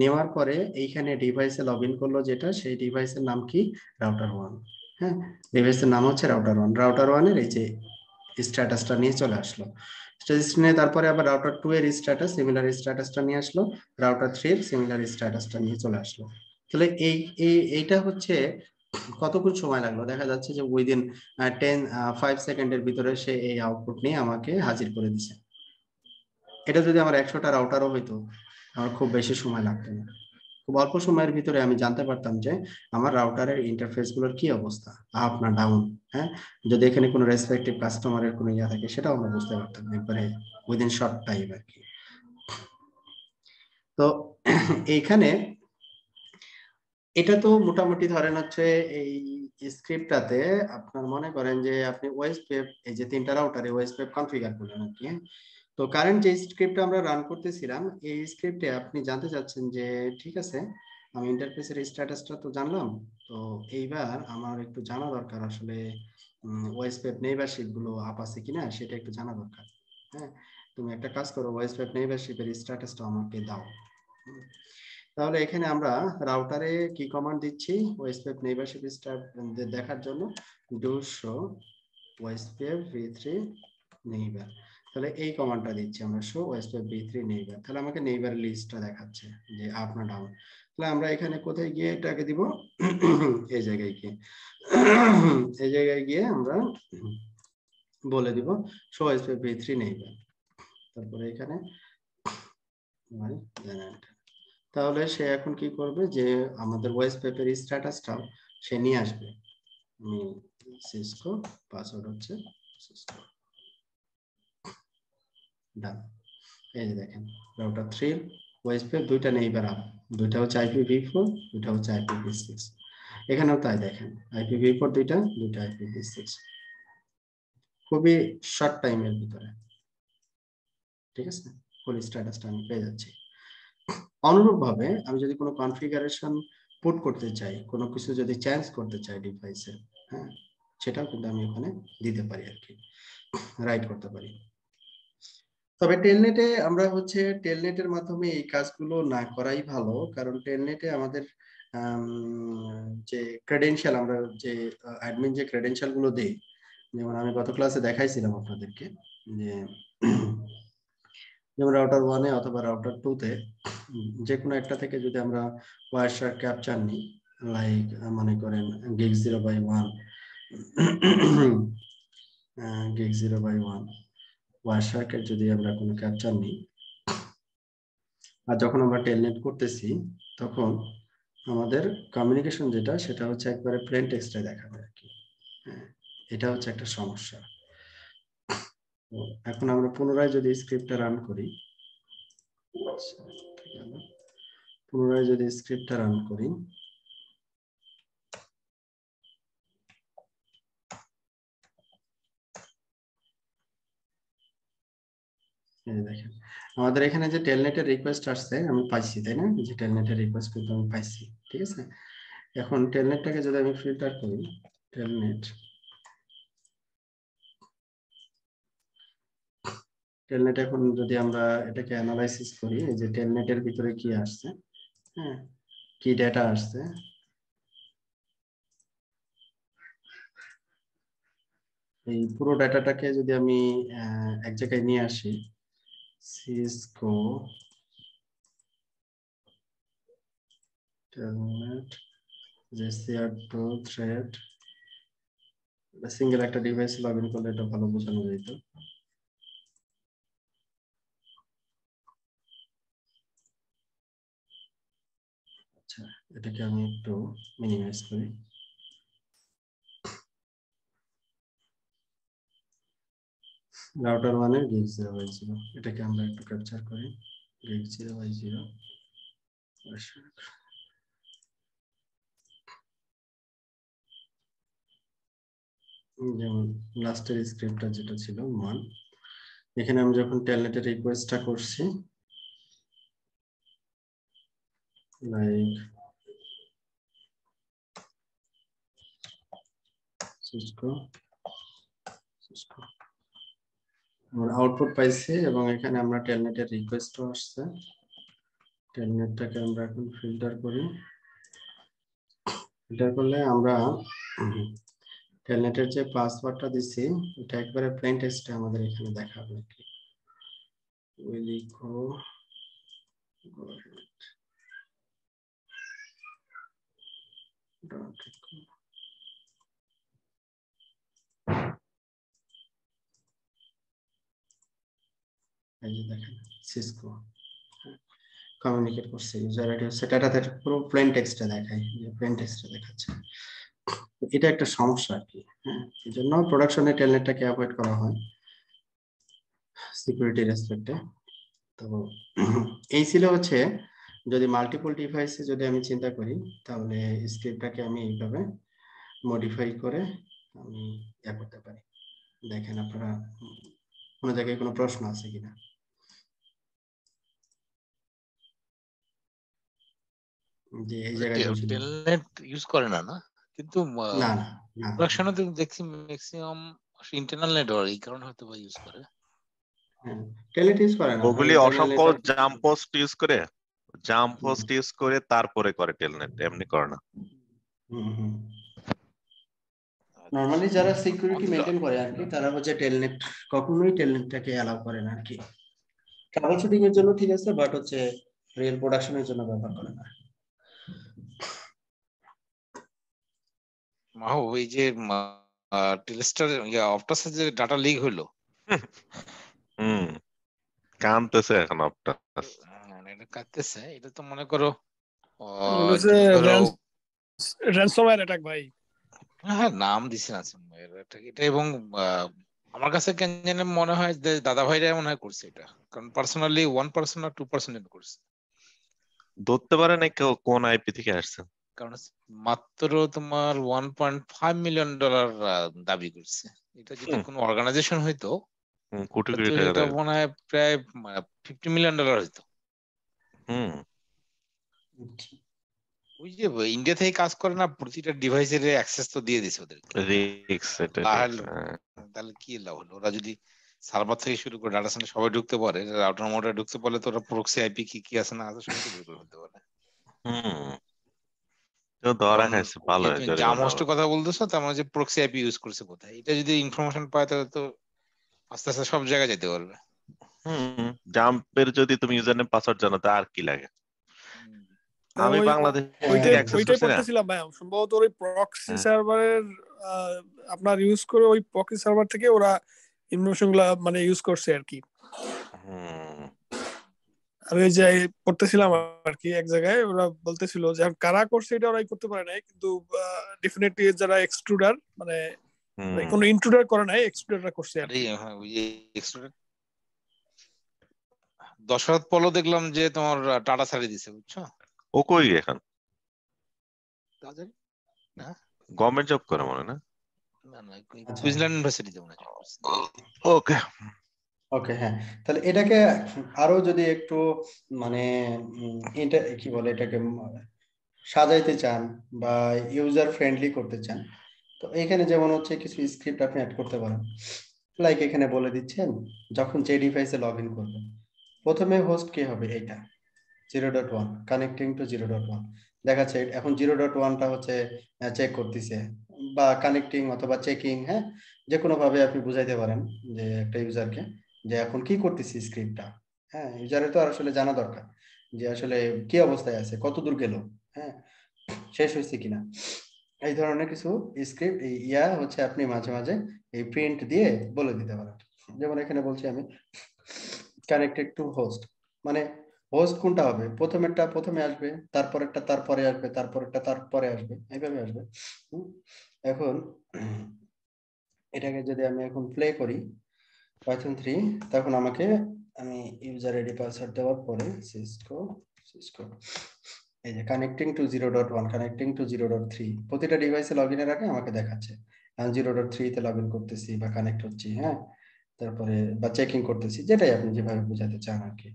নেওয়ার পরে এইখানে ডিভাইসে লগ ইন করল যেটা, সেই ডিভাইসের নাম কি? রাউটার ওয়ান হ্যাঁ ডিভাইসের নাম হচ্ছে রাউটার ওয়ান রাউটার ওয়ানের এই যে স্ট্যাটাসটা নিয়ে চলে আসলো। নিয়ে তারপরে আবার রাউটার টু এর স্ট্যাটাস সিমিলার স্ট্যাটাসটা নিয়ে আসলো। রাউটার থ্রি এর সিমিলার স্ট্যাটাসটা নিয়ে চলে আসলো। তাহলে এই, এইটা হচ্ছে কতক্ষণ সময় লাগল? দেখা যাচ্ছে যে উইদিন টেন ফাইভ সেকেন্ডের ভিতরে সে এই আউটপুট নিয়ে আমাকে হাজির করে দিছে। এটা যদি আমার একশোটা রাউটারও হইতো, আমার খুব বেশি সময় লাগতো না। খুব অল্প সময়ের ভিতরে আমি জানতে পারতাম যে আমার রাউটারের ইন্টারফেসগুলোর কি অবস্থা আপ না ডাউন হ্যাঁ? যদি এখানে কোনো রেসপেক্টিভ কাস্টমারের কোনো ইয়া থাকে, সেটাও আমরা বুঝতে পারতাম একবারে উইদিন শর্ট টাইম আর কি। তো এইখানে এটা তো মোটামুটি ধরেন হচ্ছে এই স্ক্রিপ্টটাতে আপনার মনে করেন যে আপনি ওয়েস্ট পেপ এই যে তিনটা রাউটারে ওয়েস্ট পেপ কনফিগার করলেন আর কি তো কারেন্ট যে স্ক্রিপ্ট আমরা রান করতেছিলাম, এই স্ক্রিপ্টে আপনি জানতে চাচ্ছেন যে ঠিক আছে, আমি ইন্টারফেসের স্ট্যাটাসটা তো জানলাম, তো এইবার আমার একটু জানা দরকার আসলে ওয়েস্ট পেপ নেইবারশিপগুলো আপ আছে কিনা সেটা একটু জানা দরকার হ্যাঁ? তুমি একটা কাজ করো ওয়েস্ট পেপ নেইবারশিপের স্ট্যাটাসটা আমাকে দাও তাহলে এখানে আমরা রাউটারে কি কমান্ড দিচ্ছি? ওয়েস্টপেপ নেইবারশিপ স্টার দেখার জন্য do show ওয়েস্টপেপ v three neighbour তাহলে এই কমান্ডটা দিচ্ছি আমরা, শো ওয়েস্টপেপ ভি থ্রি নেইবার তাহলে আমাকে নেইবার লিস্টটা দেখাচ্ছে, যে আপ না ডাউন তাহলে আমরা এখানে কোথায় গিয়ে এটাকে দিব? এই জায়গায় গিয়ে। এই জায়গায় গিয়ে আমরা বলে দিব শো ওয়েস্টপেপ ভি থ্রি নেইবার তারপরে এখানে তাহলে সে এখন কি করবে যে আমাদের ভয়েস পেপের স্ট্যাটাসটাও সে নিয়ে আসবে। আমি সিসকো পাসওয়ার্ড হচ্ছে সিসকো ডান এই যে দেখেন রাউটার থ্রি ভয়েস পেপ দুইটা নেই বেরাম দুইটা হচ্ছে আইপিভি ফোর দুইটা হচ্ছে আইপিভি সিক্স এখানেও তাই দেখেন আইপিভি ফোর দুইটা দুইটা আইপিভি সিক্স খুবই শর্ট টাইমের ভিতরে। ঠিক আছে? ফুল স্ট্যাটাসটা আমি পেয়ে যাচ্ছি। অনুরূপভাবে আমি যদি কোনো কনফিগারেশন পুট করতে চাই, কোনো কিছু যদি চেঞ্জ করতে চাই ডিভাইসে হ্যাঁ সেটাও কিন্তু আমি ওখানে দিতে পারি আর কি রাইট করতে পারি। তবে টেলনেটে আমরা হচ্ছে টেলনেটের মাধ্যমে এই কাজগুলো না করাই ভালো, কারণ টেলনেটে আমাদের যে ক্রেডেনশিয়াল আমরা যে অ্যাডমিন যে ক্রেডেনশিয়ালগুলো দেই, যেমন আমি গত ক্লাসে দেখাইছিলাম আপনাদেরকে, যে যেমন রাউটার ওয়ানে অথবা রাউটার টুতে যে কোনো একটা থেকে যদি আমরা ওয়ারশার ক্যাপচার নিই লাইক মনে করেন gig zero by one gig zero by one ওয়ারশার্কের যদি আমরা কোনো ক্যাপচার নিই, আর যখন আমরা টেলনেট করতেছি, তখন আমাদের কমিউনিকেশন যেটা, সেটা হচ্ছে একবারে প্লেন টেক্সটে দেখাবে আর কি। হ্যাঁ এটা হচ্ছে একটা সমস্যা। এখন আমরা পুনরায় যদি স্ক্রিপ্টটা রান করি, পুনরায় যদি স্ক্রিপ্টটা রান করি দেখেন, আমাদের এখানে যে টেলনেটের রিকোয়েস্ট আসছে, আমি পাইছি, তাই না? যে টেলনেটের রিকোয়েস্ট কিন্তু আমি পাইছি, ঠিক আছে? এখন টেলনেটটাকে যদি আমি ফিল্টার করি টেলনেট টেলনেট এখন যদি আমরা এটাকে অ্যানালাইসিস করি, এই যে টেলনেটের ভিতরে কি আসছে? হ্যাঁ কি ডেটা আসছে? এই পুরো ডেটাটাকে যদি আমি এক জায়গায় নিয়ে আসি সিসকো টেলনেট, যে সিআর টু থ্রেড সিঙ্গেল একটা ডিভাইস লগ ইন করলে এটা ভালো বোঝানো যেত আচ্ছা এটাকে আমি একটু মিনিমাইজ করি। রাউটার ওয়ানের গিগ জিরো বাই জিরো এটাকে আমরা একটু ক্যাপচার করি। গিগ জিরো বাই জিরো যেমন লাস্টের স্ক্রিপ্টটা যেটা ছিল মান এখানে আমি যখন টেলনেটের রিকোয়েস্টটা করছি লাইক সিসকো সিসকো আমরা আউটপুট পাইছি এবং এখানে আমরা টেলনেটের রিকোয়েস্টও আসছে। টেলনেটটাকে আমরা এখন ফিল্টার করি। ফিল্টার করলে আমরা টেলনেটের যে পাসওয়ার্ডটা দিছি, এটা একবারে প্লেন টেক্সটে আমাদের এখানে দেখাবে কি। ওই লিখো government dot এই যে সিসকো কমিউনিকেট করছে ইউজার আইডি হচ্ছে ডাটাতে পুরো প্লেন দেখায় যে প্লেন দেখাচ্ছে। এটা একটা সমস্যা আর কি হ্যাঁ? এই জন্য প্রোডাকশনে টেলনেটটাকে অ্যাভয়েড করা হয় সিকিউরিটি রেসপেক্টে তো এই ছিল হচ্ছে, যদি মাল্টিপল ডিভাইসে যদি আমি চিন্তা করি, তাহলে স্ক্রিপ্টটাকে আমি এইভাবে মডিফাই করে আমি ইয়া করতে পারি। দেখেন আপনারা, কোনো জায়গায় কোনো প্রশ্ন আছে কিনা? যে এই জায়গায় ইউজ করে না না? কিন্তু না না না প্রোডাকশনে তো দেখছি ম্যাক্সিমাম ইন্টারনাল নেটওয়ার্ক এই কারণে হয়তো বা ইউজ করে। টেলেট ইউজ করে না ওগুলি অসংখ্য জাম্প পোস্ট ইউজ করে জাম্প পোস্ট ইউজ করে তারপরে করে টেলনেট এমনি করে না। হুম হুম। নর্মালি যারা সিকিউরিটি মেনটেন করে আর কি তারা হচ্ছে টেলনেট কখনোই টেলনেটটাকে অ্যালাউ করে না আর কি। ট্রাবল শুটিং এর জন্য ঠিক আছে বাট হচ্ছে রিয়েল প্রোডাকশনের জন্য ব্যবহার করে না। মাহো এই যে টেলিস্টার অফটাসের যে ডাটা লিক হইল? হুম। এখন আপনার মানে এটা কাটতেছে এটা তো মনে করো ransomware attack ভাই। হ্যাঁ নাম দিছে এটা এবং আমার কাছে কেন জানি মনে হয় যে দাদা ভাইরা মনে হয় করছে এটা। কারণ পার্সোনালি ওয়ান পার্সেন্ট আর টু পার্সেন্ট করছে। ধরতে পারে না কেউ কোন আইপি থেকে আসছে। কারণ মাত্র তোমার one point five million dollar দাবি করছে। এটা যদি। কোনো অর্গানাইজেশন হইতো কোটি কোটি টাকা এটা মনে হয় প্রায় ফিফটি মিলিয়ন ডলার হইতো। হুম। ওই যে ইন্ডিয়া থেকে কাজ করে না প্রতিটা ডিভাইসের অ্যাক্সেস তো দিয়ে দিছে তাহলে- হ্যাঁ। তাহলে কি লাভ হলো? ওরা যদি সার্ভার থেকে শুরু করে ডাটা সেন্টার সবাই ঢুকতে পারে রাউটার মোটর ঢুকতে পারলে তো ওরা প্রক্সি আইপি কি কি আছে না আছে সব কিছু বের করে ফেলতে পারে। হুম। তো ধরা খাইছে ভালো জরিমানা জাম হোস্টের কথা বলতেছো তার মানে যে প্রক্সি আইপি ইউজ করছে কোথায় এটা যদি ইনফরমেশন পায় তাহলে তো আস্তে আস্তে সব জায়গায় যেতে পারবে। হুম জাম্পের যদি তুমি ইউজার নেম পাসওয়ার্ড জানো তা আর কি লাগে? আমি বাংলাদেশ ওইটাই থেকে অ্যাক্সেস ওইটাই করছি ভাই সম্ভবত ওই প্রক্সি হ্যাঁ। সার্ভারের আপনার ইউজ করে ওই প্রক্সি সার্ভার থেকে ওরা ইনফরমেশনগুলা মানে ইউজ করছে আর কি হুম। আমি ওই যে পড়তেছিলাম আর কি এক জায়গায় ওরা বলতেছিল যে কারা করছে এটা ওরাই করতে পারে নাই কিন্তু ডেফিনেটলি যারা এক্সট্রুডার মানে কোনো ইন্ট্রুডার করে নাই এক্সট্রুডাররা করছে আর হ্যাঁ, দশরথ পলো দেখলাম যে তোমার টাটা ছাড়িয়ে দিছে বুঝছ? ও কই এখন? গভর্নমেন্ট জব করে মনে হয় না। কুইন্সল্যান্ড ইউনিভার্সিটিতে মনে হয়। ওকে ওকে হ্যাঁ। তাহলে এটাকে আরও যদি একটু মানে এটা কি বলে এটাকে সাজাইতে চান বা ইউজার ফ্রেন্ডলি করতে চান তো এখানে যেমন হচ্ছে কিছু স্ক্রিপ্ট আপনি অ্যাড করতে পারেন। লাইক এখানে বলে দিচ্ছেন যখন যে ডিভাইসে লগ ইন করবেন প্রথমে হোস্ট কে হবে? এটা zero dot one connecting to zero dot one দেখাচ্ছে এখন জিরো ডট ওয়ানটা হচ্ছে চেক করতেছে। বা কানেক্টিং অথবা চেকিং হ্যাঁ? যে কোনো ভাবে আপনি বুঝাইতে পারেন যে একটা ইউজারকে যে এখন কি করতেছি স্ক্রিপ্টটা হ্যাঁ? ইউজারের তো আসলে জানা দরকার যে আসলে কি অবস্থায় আছে, কত দূর গেল হ্যাঁ? শেষ হয়েছে কিনা? এই ধরনের কিছু স্ক্রিপ্ট ইয়া হচ্ছে আপনি মাঝে মাঝে এই প্রিন্ট দিয়ে বলে দিতে পারেন। যেমন এখানে বলছি আমি কানেক্টেড টু হোস্ট মানে হোস্ট কোনটা হবে? প্রথমেরটা প্রথমে আসবে, তারপরেরটা তারপরে আসবে, তারপরেরটা তারপরে আসবে, এইভাবে আসবে। এখন এটাকে যদি আমি এখন প্লে করি পাইথন থ্রি তখন আমাকে আমি ইউজার আইডি পাসওয়ার্ড দেওয়ার পরে সিসকো সিসকো এই যে connecting to zero dot one connecting to zero dot three প্রতিটা ডিভাইসে লগ ইনের আগে আমাকে দেখাচ্ছে। আমি জিরো ডট থ্রিতে লগ ইন করতেছি বা কানেক্ট হচ্ছি হ্যাঁ? তারপরে বা চেকিং করতেছি, যেটাই আপনি যেভাবে বোঝাতে চান আর কি।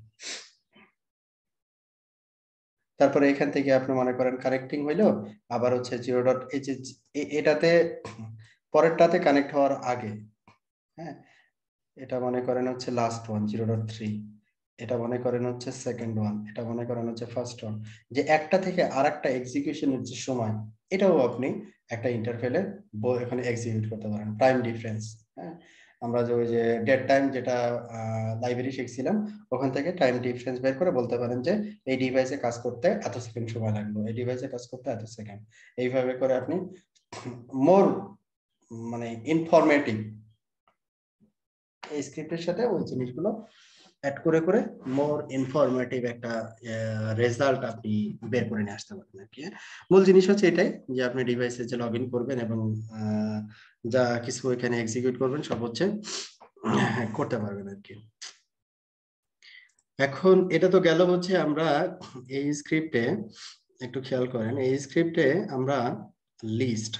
তারপরে এখান থেকে আপনি মনে করেন কানেক্টিং হইল, আবার হচ্ছে জিরো ডট এই যে এটাতে পরেরটাতে কানেক্ট হওয়ার আগে হ্যাঁ এটা মনে করেন হচ্ছে last one zero dot three এটা মনে করেন হচ্ছে সেকেন্ড ওয়ান এটা মনে করেন হচ্ছে ফার্স্ট ওয়ান যে একটা থেকে আর একটা এক্সিকিউশনের যে সময়, এটাও আপনি একটা ইন্টারফেলে এখানে এক্সিকিউট করতে পারেন টাইম ডিফারেন্স হ্যাঁ আমরা যে ওই যে ডেট টাইম যেটা লাইব্রেরি শিখছিলাম, ওখান থেকে টাইম ডিফারেন্স বের করে বলতে পারেন যে এই ডিভাইসে কাজ করতে এত সেকেন্ড সময় লাগল, এই ডিভাইসে কাজ করতে এত সেকেন্ড এইভাবে করে আপনি মোর মানে ইনফরমেটিভ এই স্ক্রিপ্টের সাথে ওই জিনিসগুলো অ্যাড করে করে মোর ইনফরমেটিভ একটা রেজাল্ট আপনি বের করে নিয়ে আসতে পারবেন আর কি। মূল জিনিস হচ্ছে এটাই যে আপনি ডিভাইসে যে লগ ইন করবেন এবং যা কিছু এখানে এক্সিকিউট করবেন সব হচ্ছে করতে পারবেন আর কি। এখন এটা তো গেল হচ্ছে আমরা এই স্ক্রিপ্টে একটু খেয়াল করেন, এই স্ক্রিপ্টে আমরা লিস্ট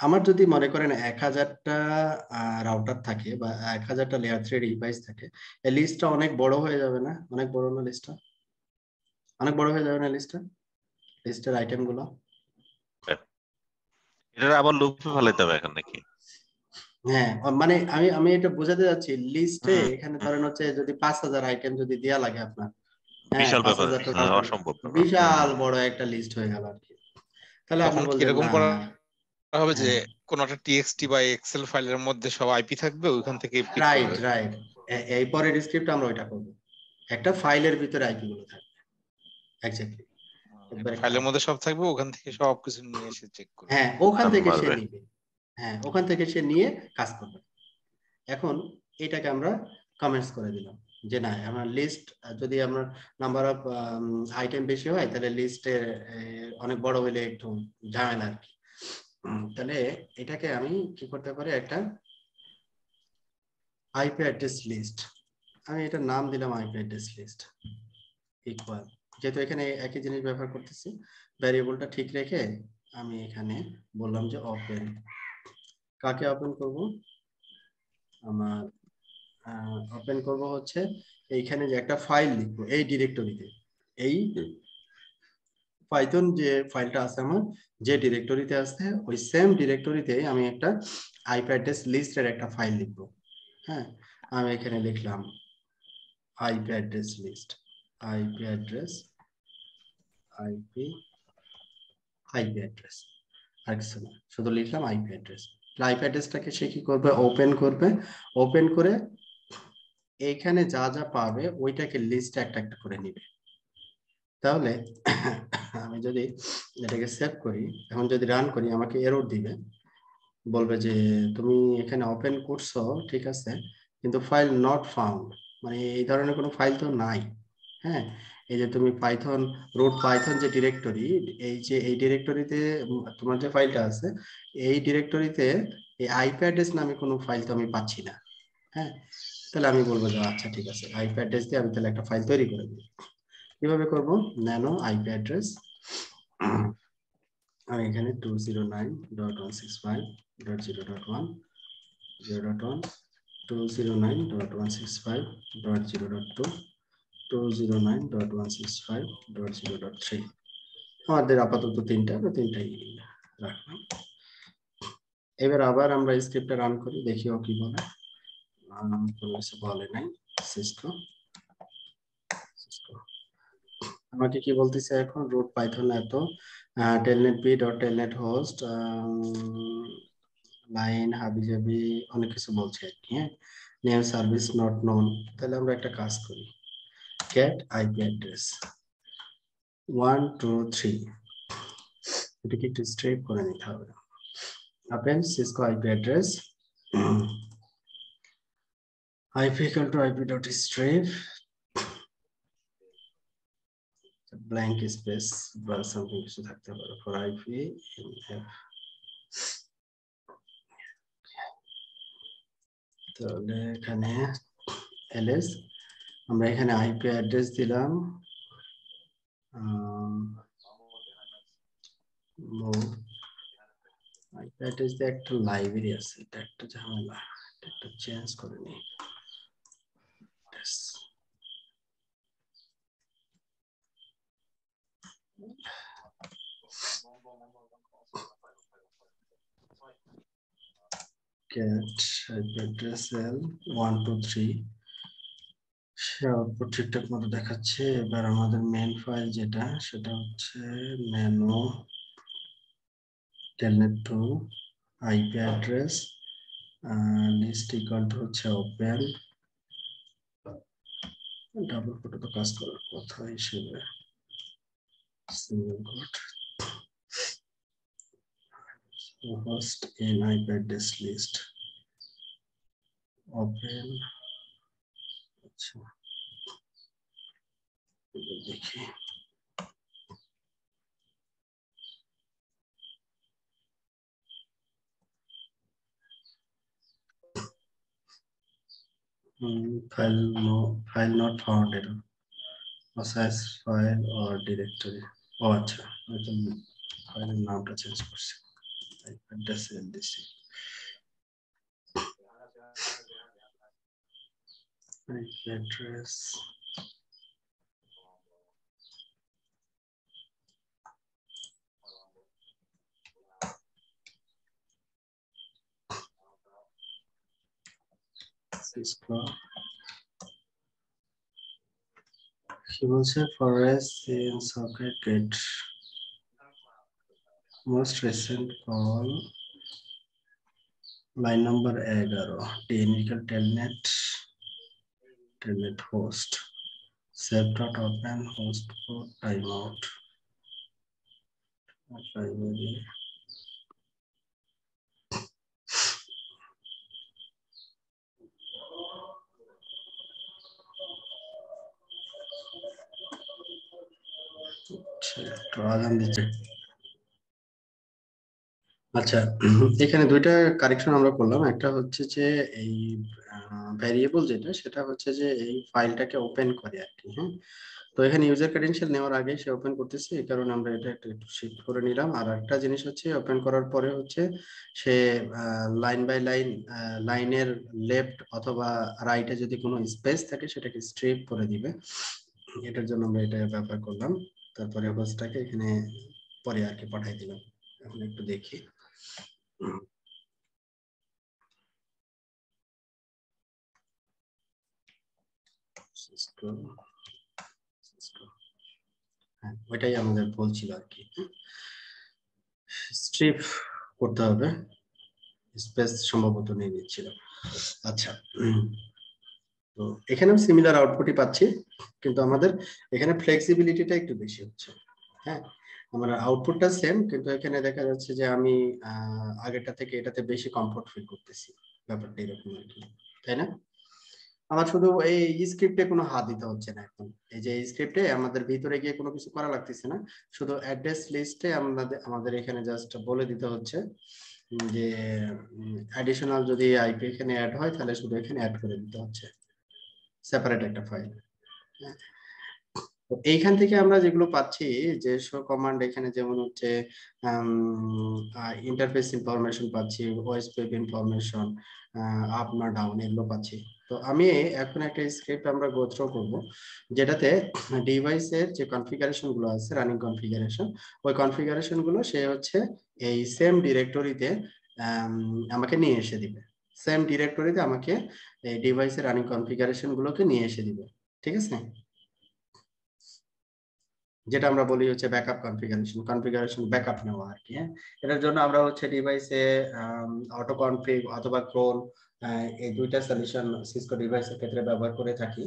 আমার যদি মনে করেন এক হাজারটা রাউটার থাকে বা এক হাজারটা লেয়ার থ্রি ডিভাইস থাকে এই লিস্টটা অনেক বড় হয়ে যাবে না? অনেক বড় না লিস্টটা অনেক বড় হয়ে যাবে না লিস্টটা লিস্টের আইটেমগুলো? এটা আবার লুপে ফেলাইতে হবে এখন নাকি? হ্যাঁ মানে আমি আমি এটা বোঝাতে যাচ্ছি লিস্টে এখানে ধরেন হচ্ছে যদি পাঁচ হাজার আইটেম যদি দেয়া লাগে আপনার বিশাল ব্যাপার অসম্ভব বিশাল বড় একটা লিস্ট হয়ে গেল আর কি। তাহলে আপনি কীরকম করা হবে যে কোন একটা টিএক্সটি বা এক্সেল ফাইলের মধ্যে সব আইপি থাকবে ওইখান থেকে রাইট রাইট এই পরের স্ক্রিপ্ট আমরা ওইটা করব। একটা ফাইলের ভিতরে আইপি গুলো থাকবে। এক্স্যাক্টলি ফাইলের মধ্যে সব থাকবে ওখান থেকে সব কিছু নিয়ে এসে চেক করবে। হ্যাঁ ওখান থেকে সে নিবে। হ্যাঁ ওখান থেকে সে নিয়ে কাজ করবে। এখন এটাকে আমরা কমেন্টস করে দিলাম। যে না আমার লিস্ট যদি আমার নাম্বার অফ আইটেম বেশি হয় তাহলে লিস্টে অনেক বড় হলে একটু ঝামেলা আর কি। তাহলে এটাকে আমি কি করতে পারি? একটা আইপি অ্যাড্রেস লিস্ট আমি এটার নাম দিলাম আইপি অ্যাড্রেস লিস্ট ইকুয়াল যেহেতু এখানে একই জিনিস ব্যবহার করতেছি ভ্যারিয়েবলটা ঠিক রেখে আমি এখানে বললাম যে ওপেন কাকে ওপেন করব? আমার ওপেন করব হচ্ছে এইখানে যে একটা ফাইল লিখব, এই ডিরেক্টরিতে এই পাইথন যে ফাইলটা আছে আমার, যে ডিরেক্টরিতে আছে ওই সেম ডিরেক্টরিতে আমি একটা আইপি অ্যাড্রেস লিস্টের একটা ফাইল লিখব। হ্যাঁ আমি এখানে লিখলাম IP address list IP address IP IP address আর শুধু লিখলাম আইপি অ্যাড্রেস আইপি অ্যাড্রেসটাকে সে কি করবে? ওপেন করবে। ওপেন করে এইখানে যা যা পাবে, ওইটাকে লিস্ট একটা একটা করে নিবে। তাহলে আমি যদি এটাকে সেভ করি, এখন যদি রান করি, আমাকে এরর দিবে। বলবে যে, তুমি এখানে ওপেন করছ, ঠিক আছে, কিন্তু ফাইল নট ফাউন্ড মানে এই ধরনের কোনো ফাইল তো নাই হ্যাঁ? এই যে তুমি পাইথন রুট পাইথন যে ডিরেক্টরি এই যে, এই ডিরেক্টরিতে তোমার যে ফাইলটা আছে, এই ডিরেক্টরিতে এই আইপি অ্যাড্রেস নামে কোনো ফাইল তো আমি পাচ্ছি না হ্যাঁ? তাহলে আমি বলব যে আচ্ছা ঠিক আছে আইপি অ্যাড্রেস দিয়ে আমি তাহলে একটা ফাইল তৈরি করে দিই। কীভাবে করব? ন্যানো আইপি অ্যাড্রেস আমি এখানে two zero nine dot one six five dot zero dot one zero dot one two zero nine dot one six five dot zero dot two two zero nine dot one six five zero dot three আমাদের আপাতত তিনটা আমরা তিনটাই রাখলাম। এবার আবার আমরা স্ক্রিপ্টটা run করি, দেখি ও কি বলে। কোনো কিছু বলে নাই সিস্কো সিস্কো আমাকে কি বলতেছে এখন? রুট পাইথন এত telnet B dot telnet host line হাবি জাবি, অনেক কিছু বলছে আর কি হ্যাঁ? নেম সার্ভিস নট নোন তাহলে আমরা একটা কাজ করি। get IP address one, two, three এটাকে একটু স্ট্রেপ করে নিতে হবে। append, cisco IP address IP equal to IP dot strip blank space বা something কিছু থাকতে পারে in F. তাহলে এখানে ls আমরা এখানে আইপি অ্যাড্রেস দিলাম আইপি অ্যাড্রেস দিয়ে একটা লাইব্রেরি আছে, এটা একটা ঝামেলা একটা চেঞ্জ করে নিই। Get IP address L one, two, three. সে আউটপুট ঠিকঠাক মতো দেখাচ্ছে। এবার আমাদের মেন ফাইল যেটা, সেটা হচ্ছে nano telnet two IP address list equal to হচ্ছে ওপেন ডাবল কোটে তো কাজ করার কথা হিসেবে। So first in iPad disk list, open. देखिए hmm, file no file not found error process file or directory ও আচ্ছা হয়তো ফাইলের নামটা চেঞ্জ করছি address দিছি IP address. Cisco কি বলছে forest in socket get most recent call line number 11 technical telnet telnet host save dot open host port timeout আচ্ছা এখানে দুইটা কারেকশন আমরা করলাম। একটা হচ্ছে যে এই ভ্যারিয়েবল যেটা, সেটা হচ্ছে যে এই ফাইলটাকে ওপেন করে আর কি হ্যাঁ? তো এখানে ইউজার ক্রেডেনশিয়াল নেওয়ার আগে সে ওপেন করতেছে, এই কারণে আমরা এটা একটু একটু শিফট করে নিলাম। আর একটা জিনিস হচ্ছে ওপেন করার পরে হচ্ছে সে লাইন বাই লাইন লাইনের লেফট অথবা রাইটে যদি কোনো স্পেস থাকে, সেটাকে স্ট্রিপ করে দিবে। এটার জন্য আমরা এটা ব্যবহার করলাম। তারপরে হোস্টটাকে এখানে পরে আর কি পাঠাই দিলাম। এখন একটু দেখি. হ্যাঁ ওইটাই আমাদের ভুল ছিল আর কি। স্ট্রিপ করতে হবে। স্পেস সম্ভবত নিয়ে নিচ্ছিল আচ্ছা। তো এখানেও সিমিলার আউটপুটই পাচ্ছি, কিন্তু আমাদের এখানে ফ্লেক্সিবিলিটিটা একটু বেশি হচ্ছে হ্যাঁ? আমার আউটপুটটা সেম কিন্তু এখানে দেখা যাচ্ছে যে আমি আগেরটা থেকে এটাতে বেশি কমফোর্ট ফিল করতেছি, ব্যাপারটা এরকম আর কি, তাই না? আমার শুধু এই স্ক্রিপ্টে কোনো হাত দিতে হচ্ছে না এখন এই যে স্ক্রিপ্টে আমাদের ভিতরে গিয়ে কোনো কিছু করা লাগতেছে না, শুধু অ্যাড্রেস লিস্টে আমাদের আমাদের এখানে জাস্ট বলে দিতে হচ্ছে যে অ্যাডিশনাল যদি আইপি এখানে অ্যাড হয়, তাহলে শুধু এখানে অ্যাড করে দিতে হচ্ছে। সেপারেট একটা ফাইল এইখান থেকে আমরা যেগুলো পাচ্ছি, যে শো কমান্ড এখানে যেমন হচ্ছে ইন্টারফেস ইনফরমেশন পাচ্ছি ওয়েস ওয়েব ইনফরমেশন আপ না ডাউন এগুলো পাচ্ছি। তো আমি এখন একটা স্ক্রিপ্ট আমরা গোথ্রো করব, যেটাতে ডিভাইসের যে কনফিগারেশনগুলো আছে রানিং কনফিগারেশন ওই কনফিগারেশনগুলো সে হচ্ছে এই সেম ডিরেক্টরিতে আমাকে নিয়ে এসে দিবে। সেম ডিরেক্টরিতে আমাকে এই ডিভাইসের রানিং কনফিগারেশন গুলোকে নিয়ে এসে দিবে, ঠিক আছে? যেটা আমরা বলি হচ্ছে ব্যাকআপ কনফিগারেশন কনফিগারেশন ব্যাকআপ নেওয়া আর কি হ্যাঁ? এটার জন্য আমরা হচ্ছে ডিভাইসে অটো কনফিগ অথবা ক্রোন এই দুইটা সলিউশন সিসকো ডিভাইসের ক্ষেত্রে ব্যবহার করে থাকি।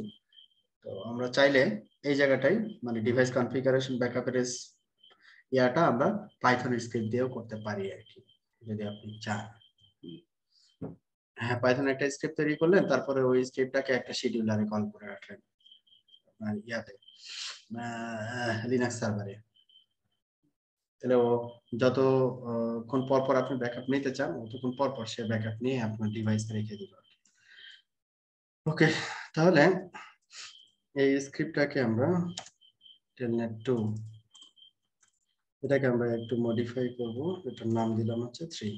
তো আমরা চাইলে এই জায়গাটাই মানে ডিভাইস কনফিগারেশন ব্যাকআপের ইয়াটা আমরা পাইথন স্ক্রিপ্ট দিয়েও করতে পারি আর কি, যদি আপনি চান। হ্যাঁ পাইথন একটা স্ক্রিপ্ট তৈরি করলেন, তারপরে ওই স্ক্রিপ্টটাকে একটা শিডিউলারে কল করে রাখলেন। আপনার ইয়াতে লিনাক্স সার্ভারে তাহলে ও যতক্ষণ পর পর আপনি ব্যাকআপ নিতে চান ততক্ষণ পর পর সে ব্যাকআপ নিয়ে আপনার ডিভাইসে রেখে দিল ওকে তাহলে এই স্ক্রিপ্টটাকে আমরা টেলনেট টু এটাকে আমরা একটু মডিফাই করব। এটার নাম দিলাম হচ্ছে থ্রি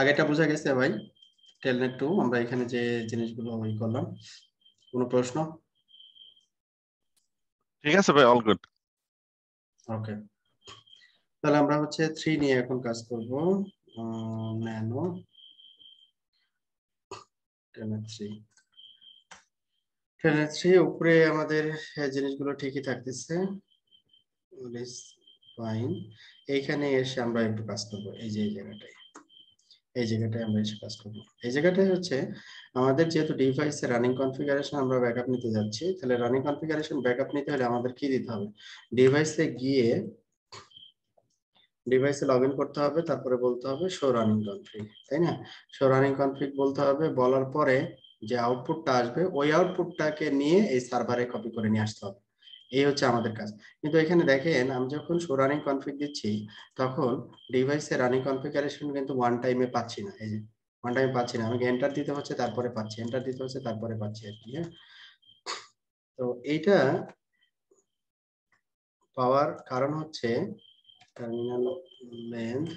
আগেটা বোঝা গেছে ভাই? টেলনেট টু আমরা এখানে যে জিনিসগুলো ওই করলাম কোনো প্রশ্ন? ঠিক আছে ভাই অল গুড ওকে তাহলে আমরা হচ্ছে থ্রি নিয়ে এখন কাজ করব ন্যানো টেনের থ্রি টেনের থ্রি উপরে আমাদের জিনিসগুলো ঠিকই থাকতেছে ফাইন এইখানে এসে আমরা একটু কাজ করব এই যে এই জায়গাটায়। এই জায়গাটায় আমরা এসে কাজ করব। এই জায়গাটায় হচ্ছে আমাদের যেহেতু ডিভাইসে রানিং কনফিগারেশন আমরা ব্যাকআপ নিতে যাচ্ছি, তাহলে রানিং কনফিগারেশন ব্যাকআপ নিতে হলে আমাদের কি দিতে হবে? ডিভাইসে গিয়ে ডিভাইসে লগ ইন করতে হবে, তারপরে বলতে হবে শো রানিং কনফিগ তাই না? শো রানিং কনফিগ বলতে হবে, বলার পরে যে আউটপুটটা আসবে, ওই আউটপুটটাকে নিয়ে এই সার্ভারে কপি করে নিয়ে আসতে হবে। এই হচ্ছে আমাদের কাজ। কিন্তু এখানে দেখেন, আমি যখন শো রানিং কনফিগ দিচ্ছি, তখন ডিভাইসে রানিং কনফিগারেশন কিন্তু ওয়ান টাইমে পাচ্ছি না। এই যে ওয়ান টাইমে পাচ্ছি না। আমাকে এন্টার দিতে হচ্ছে, তারপরে পাচ্ছি। এন্টার দিতে হচ্ছে, তারপরে পাচ্ছি আর কি হ্যাঁ? তো এইটা পাওয়ার কারণ হচ্ছে টার্মিনাল লেন্থ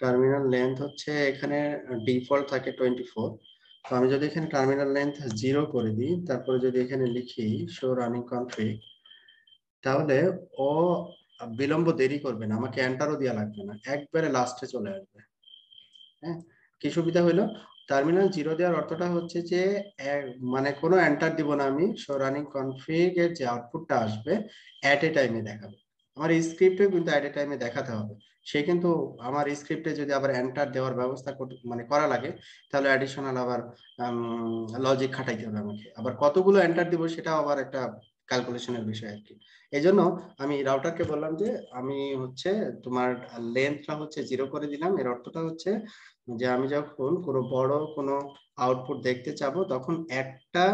টার্মিনাল লেন্থ হচ্ছে এখানে ডিফল্ট থাকে টোয়েন্টি ফোর তো আমি যদি এখানে টার্মিনাল লেন্থ জিরো করে দিই, তারপরে যদি এখানে লিখি শো রানিং কনফিগ তাহলে ও বিলম্ব দেরি করবে না, আমাকে এন্টারও দেওয়া লাগবে না, একবারে লাস্টে চলে আসবে। হ্যাঁ কি সুবিধা হলো? টার্মিনাল জিরো দেওয়ার অর্থটা হচ্ছে যে মানে কোনো এন্টার দিব না আমি শো রানিং কনফিগ এর যে আউটপুটটা আসবে অ্যাট এ টাইমে দেখাবে। আমার স্ক্রিপ্টে কিন্তু অ্যাট এ টাইমে দেখাতে হবে। সে কিন্তু আমার স্ক্রিপ্টে যদি আবার এন্টার দেওয়ার ব্যবস্থা মানে করা লাগে, তাহলে অ্যাডিশনাল আবার লজিক খাটাইতে হবে আমাকে। আবার কতগুলো এন্টার দিব সেটাও আবার একটা ক্যালকুলেশনের বিষয় আর কি এই জন্য আমি রাউটারকে বললাম যে, আমি হচ্ছে তোমার লেন্থটা হচ্ছে জিরো করে দিলাম। এর অর্থটা হচ্ছে যে, আমি যখন কোনো বড় কোনো আউটপুট দেখতে চাবো, তখন একটা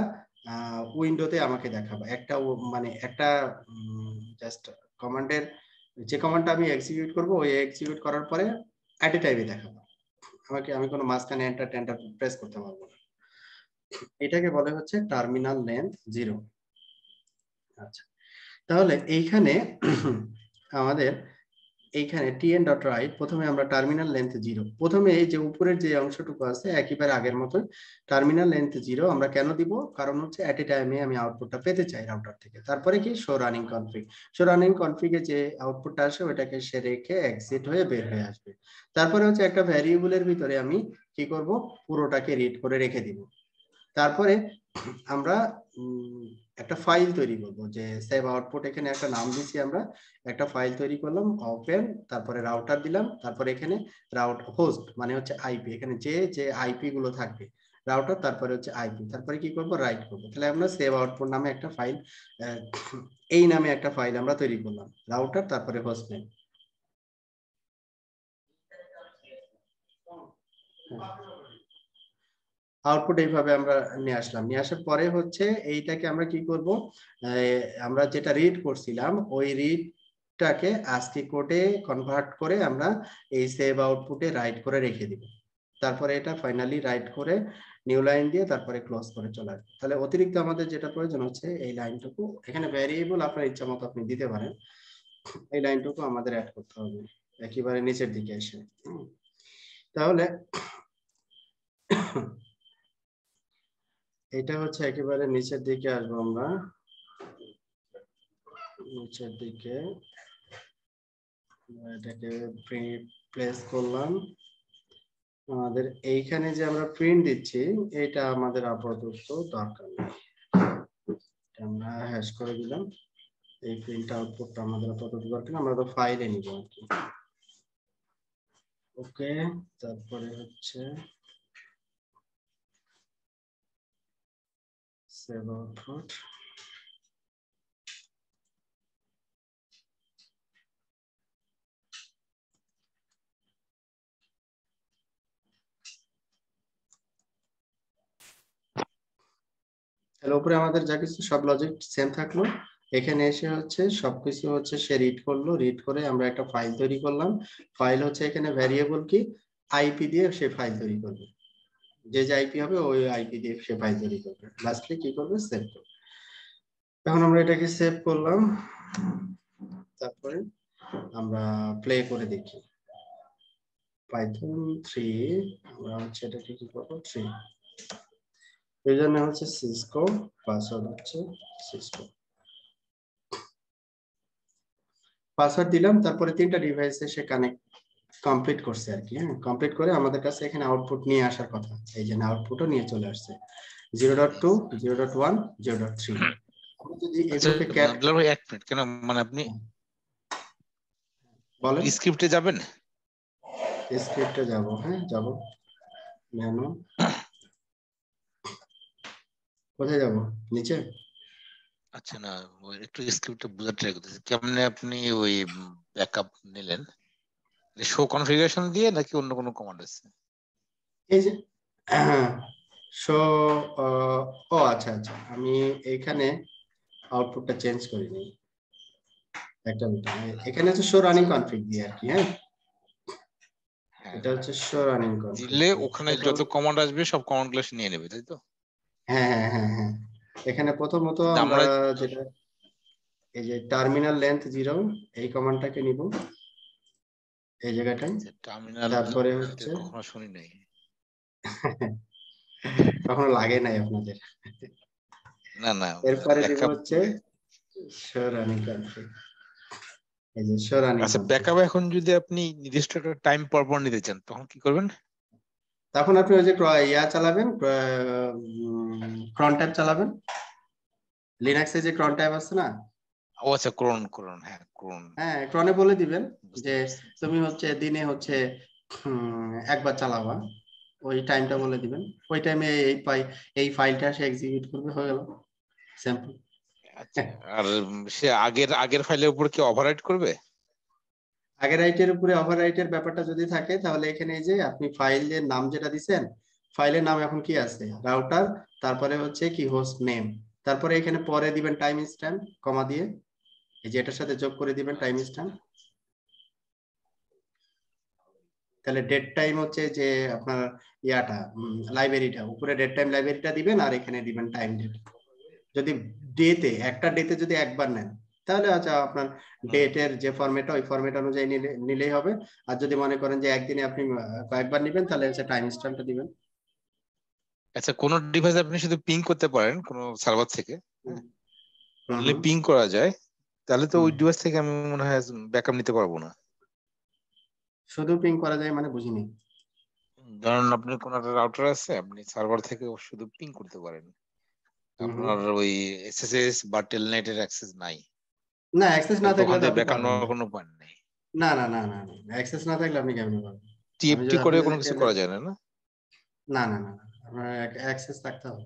উইন্ডোতে আমাকে দেখাবো। একটা মানে একটা জাস্ট কমান্ডের যে কমান্ডটা আমি এক্সিকিউট করব, ওই এক্সিকিউট করার পরে অ্যাট এ টাইমে দেখাবো। আমাকে, আমি কোনো মাঝখানে এন্টার টেন্টার প্রেস করতে পারব না। এটাকে বলে হচ্ছে টার্মিনাল লেন্থ জিরো আচ্ছা। তাহলে এইখানে আমাদের এইখানে টিএন ডট রাইট প্রথমে আমরা টার্মিনাল লেন্থ জিরো প্রথমে এই যে উপরের যে অংশটুকু আছে, একেবারে আগের মতোই টার্মিনাল লেন্থ জিরো আমরা কেন দিব? কারণ হচ্ছে এট এ টাইমে আমি আউটপুটটা পেতে চাই রাউটার থেকে। তারপরে কি? Show running config show running কনফিগে যে আউটপুটটা আসে ওটাকে সে রেখে এক্সিট হয়ে বের হয়ে আসবে। তারপরে হচ্ছে একটা ভ্যারিয়েবলের ভিতরে আমি কি করব? পুরোটাকে রিড করে রেখে দিব। তারপরে আমরা একটা ফাইল তৈরি করব যে সেভ আউটপুট এখানে একটা নাম দিছি আমরা, একটা ফাইল তৈরি করলাম ওপেন তারপরে রাউটার দিলাম, তারপরে এখানে রাউট হোস্ট মানে হচ্ছে আইপি এখানে যে যে আইপি গুলো থাকবে রাউটার তারপরে হচ্ছে আইপি তারপরে কি করব? রাইট করব। তাহলে আমরা সেভ আউটপুট নামে একটা ফাইল এই নামে একটা ফাইল আমরা তৈরি করলাম রাউটার তারপরে হোস্ট নেম আউটপুট এইভাবে আমরা নিয়ে আসলাম। নিয়ে আসার পরে হচ্ছে এইটাকে আমরা কি করব? আমরা যেটা রিড করছিলাম, ওই রিডটাকে আজকে কোডে কনভার্ট করে আমরা এই সেভ আউটপুটে রাইট করে রেখে দিব। তারপরে এটা ফাইনালি রাইট করে নিউ লাইন দিয়ে তারপরে ক্লোজ করে চলে আসবে। তাহলে অতিরিক্ত আমাদের যেটা প্রয়োজন হচ্ছে, এই লাইনটুকু, এখানে ভ্যারিয়েবল আপনার ইচ্ছা মতো আপনি দিতে পারেন। এই লাইনটুকু আমাদের অ্যাড করতে হবে, একেবারে নিচের দিকে এসে। তাহলে এটা হচ্ছে একেবারে নিচের দিকে আসব আমরা। নিচের দিকে এটাকে প্লেস করলাম। আমাদের এইখানে যে আমরা প্রিন্ট দিচ্ছি এটা আমাদের আপাতত দরকার নেই। আমরা হ্যাশ করে দিলাম। এই প্রিন্ট আউটপুটটা আমাদের আপাতত দরকার আমরা তো ফাইলে নিব আর কি। ওকে তারপরে হচ্ছে save output. তাহলে আমাদের যা কিছু, সব লজিক সেম থাকল। এখানে এসে হচ্ছে সবকিছু হচ্ছে সে রিড করল। রিড করে আমরা একটা ফাইল তৈরি করলাম। ফাইল হচ্ছে এখানে ভ্যারিয়েবল কি? আইপি দিয়ে সে ফাইল তৈরি করবে যে যে আইপি হবে ওই আইপি দিয়ে সে তৈরি করবে লাস্টলি কি করবে? সেভ করবে। এখন আমরা এটাকে সেভ করলাম। তারপরে আমরা প্লে করে দেখি। পাইথন থ্রি আমরা হচ্ছে এটাকে কি করব? থ্রি এই জন্য হচ্ছে সিসকো পাসওয়ার্ড হচ্ছে সিসকো পাসওয়ার্ড দিলাম, তারপরে তিনটা ডিভাইসে সে কানেক্ট কমপ্লিট করছে আর কি হ্যাঁ? কমপ্লিট করে আমাদের কাছে এখানে আউটপুট নিয়ে আসার কথা এই যে আউটপুটও নিয়ে চলে আসছে। Zero dot two zero dot one zero dot three যদি আচ্ছা, এগুলোকে ভাই এক মিনিট কেন মানে আপনি বলেন। স্ক্রিপ্টে যাবেন? স্ক্রিপ্টে যাব হ্যাঁ যাব। মেনু কোথায় যাব? নিচে? আচ্ছা না একটু স্ক্রিপ্টে বোঝার ট্রাই করতেছি। কেমনে আপনি ওই ব্যাকআপ নিলেন? শো কনফিগারেশন দিয়ে নাকি অন্য কোনো কমান্ড আছে? এই যে শো ও আচ্ছা আচ্ছা আমি এইখানে আউটপুটটা চেঞ্জ করিনি। একটা মিনিট এখানে হচ্ছে শো রানিং কনফিগ দিয়ে আর কি হ্যাঁ? হ্যাঁ, এটা হচ্ছে শো রানিং কনফিগ দিলে ওখানে যত কমান্ড আসবে সব কমান্ডগুলো নিয়ে নেবে তাই তো? হ্যাঁ হ্যাঁ হ্যাঁ হ্যাঁ। এখানে প্রথমত আমরা- যেটা এই যে টার্মিনাল লেন্থ জিরো এই কমান্ডটাকে নিব। এই জায়গাটায়? টার্মিনাল তারপরে হচ্ছে- কখনো শুনি নাই। কখনো লাগে নাই আপনাদের? না না এরপরে দিব হচ্ছে শো রানিং এই যে শো আচ্ছা ব্যাকআপ এখন যদি আপনি নির্দিষ্ট একটা টাইম পর পর নিতে চান তখন কি করবেন? তখন আপনি ওই যে ইয়া চালাবেন ক্রন ট্যাব চালাবেন। লিনাক্সে যে ক্রন ট্যাব আছে না? ও আচ্ছা ক্রোন ক্রোন হ্যাঁ ক্রোন। হ্যাঁ ক্রনে বলে দিবেন যে তুমি হচ্ছে দিনে হচ্ছে একবার চালাবা। ওই টাইমটা বলে দিবেন। ওই টাইমে এই ফাই এই ফাইলটা সে এক্সিকিউট করবে হয়ে গেল। সিম্পল আচ্ছা আর সে আগের আগের ফাইলের উপর কি ওভাররাইট করবে? আগের রাইটের উপরে ওভার রাইটের ব্যাপারটা যদি থাকে তাহলে এখানে এই যে আপনি ফাইলের নাম যেটা দিছেন ফাইলের নাম এখন কি আছে? রাউটার তারপরে হচ্ছে কি হোস্ট নেম তারপরে এখানে পরে দিবেন টাইম স্ট্যাম্প কমা দিয়ে। এই যে এটার সাথে যোগ করে দিবেন টাইম স্ট্যাম্প তাহলে ডেট টাইম হচ্ছে যে আপনার ইয়াটা লাইব্রেরিটা উপরে ডেট টাইম লাইব্রেরিটা দিবেন আর এখানে দিবেন টাইম ডেট যদি ডেতে একটা ডেতে যদি একবার নেন তাহলে আচ্ছা আপনার ডেটের যে ফরম্যাট ওই ফরম্যাট অনুযায়ী নিলে নিলেই হবে। আর যদি মনে করেন যে একদিনে আপনি কয়েকবার নেবেন তাহলে হচ্ছে টাইম স্ট্যাম্পটা দিবেন। আচ্ছা কোন ডিভাইস আপনি শুধু পিং করতে পারেন কোন সার্ভার থেকে। পিং করা যায়। তাহলে তো ওই ডিভাইস থেকে আমি মনে হয় ব্যাকআপ নিতে পারব না। শুধু পিং করা যায় মানে বুঝিনি। ধরুন আপনার কোন একটা রাউটার আছে আপনি সার্ভার থেকে শুধু পিং করতে পারেন। আপনার ওই এসএসএস বা টেলনেট এর অ্যাক্সেস নাই। না অ্যাক্সেস না থাকলে তো ব্যাকআপ নেওয়ার কোনো পয়েন্ট নেই। না না না না অ্যাক্সেস না থাকলে আপনি কেমনে পাবেন? টিএফটি করে আপনি কোনো কিছু করা যায় না না? না না না না আপনার অ্যাক্সেস থাকতে হবে।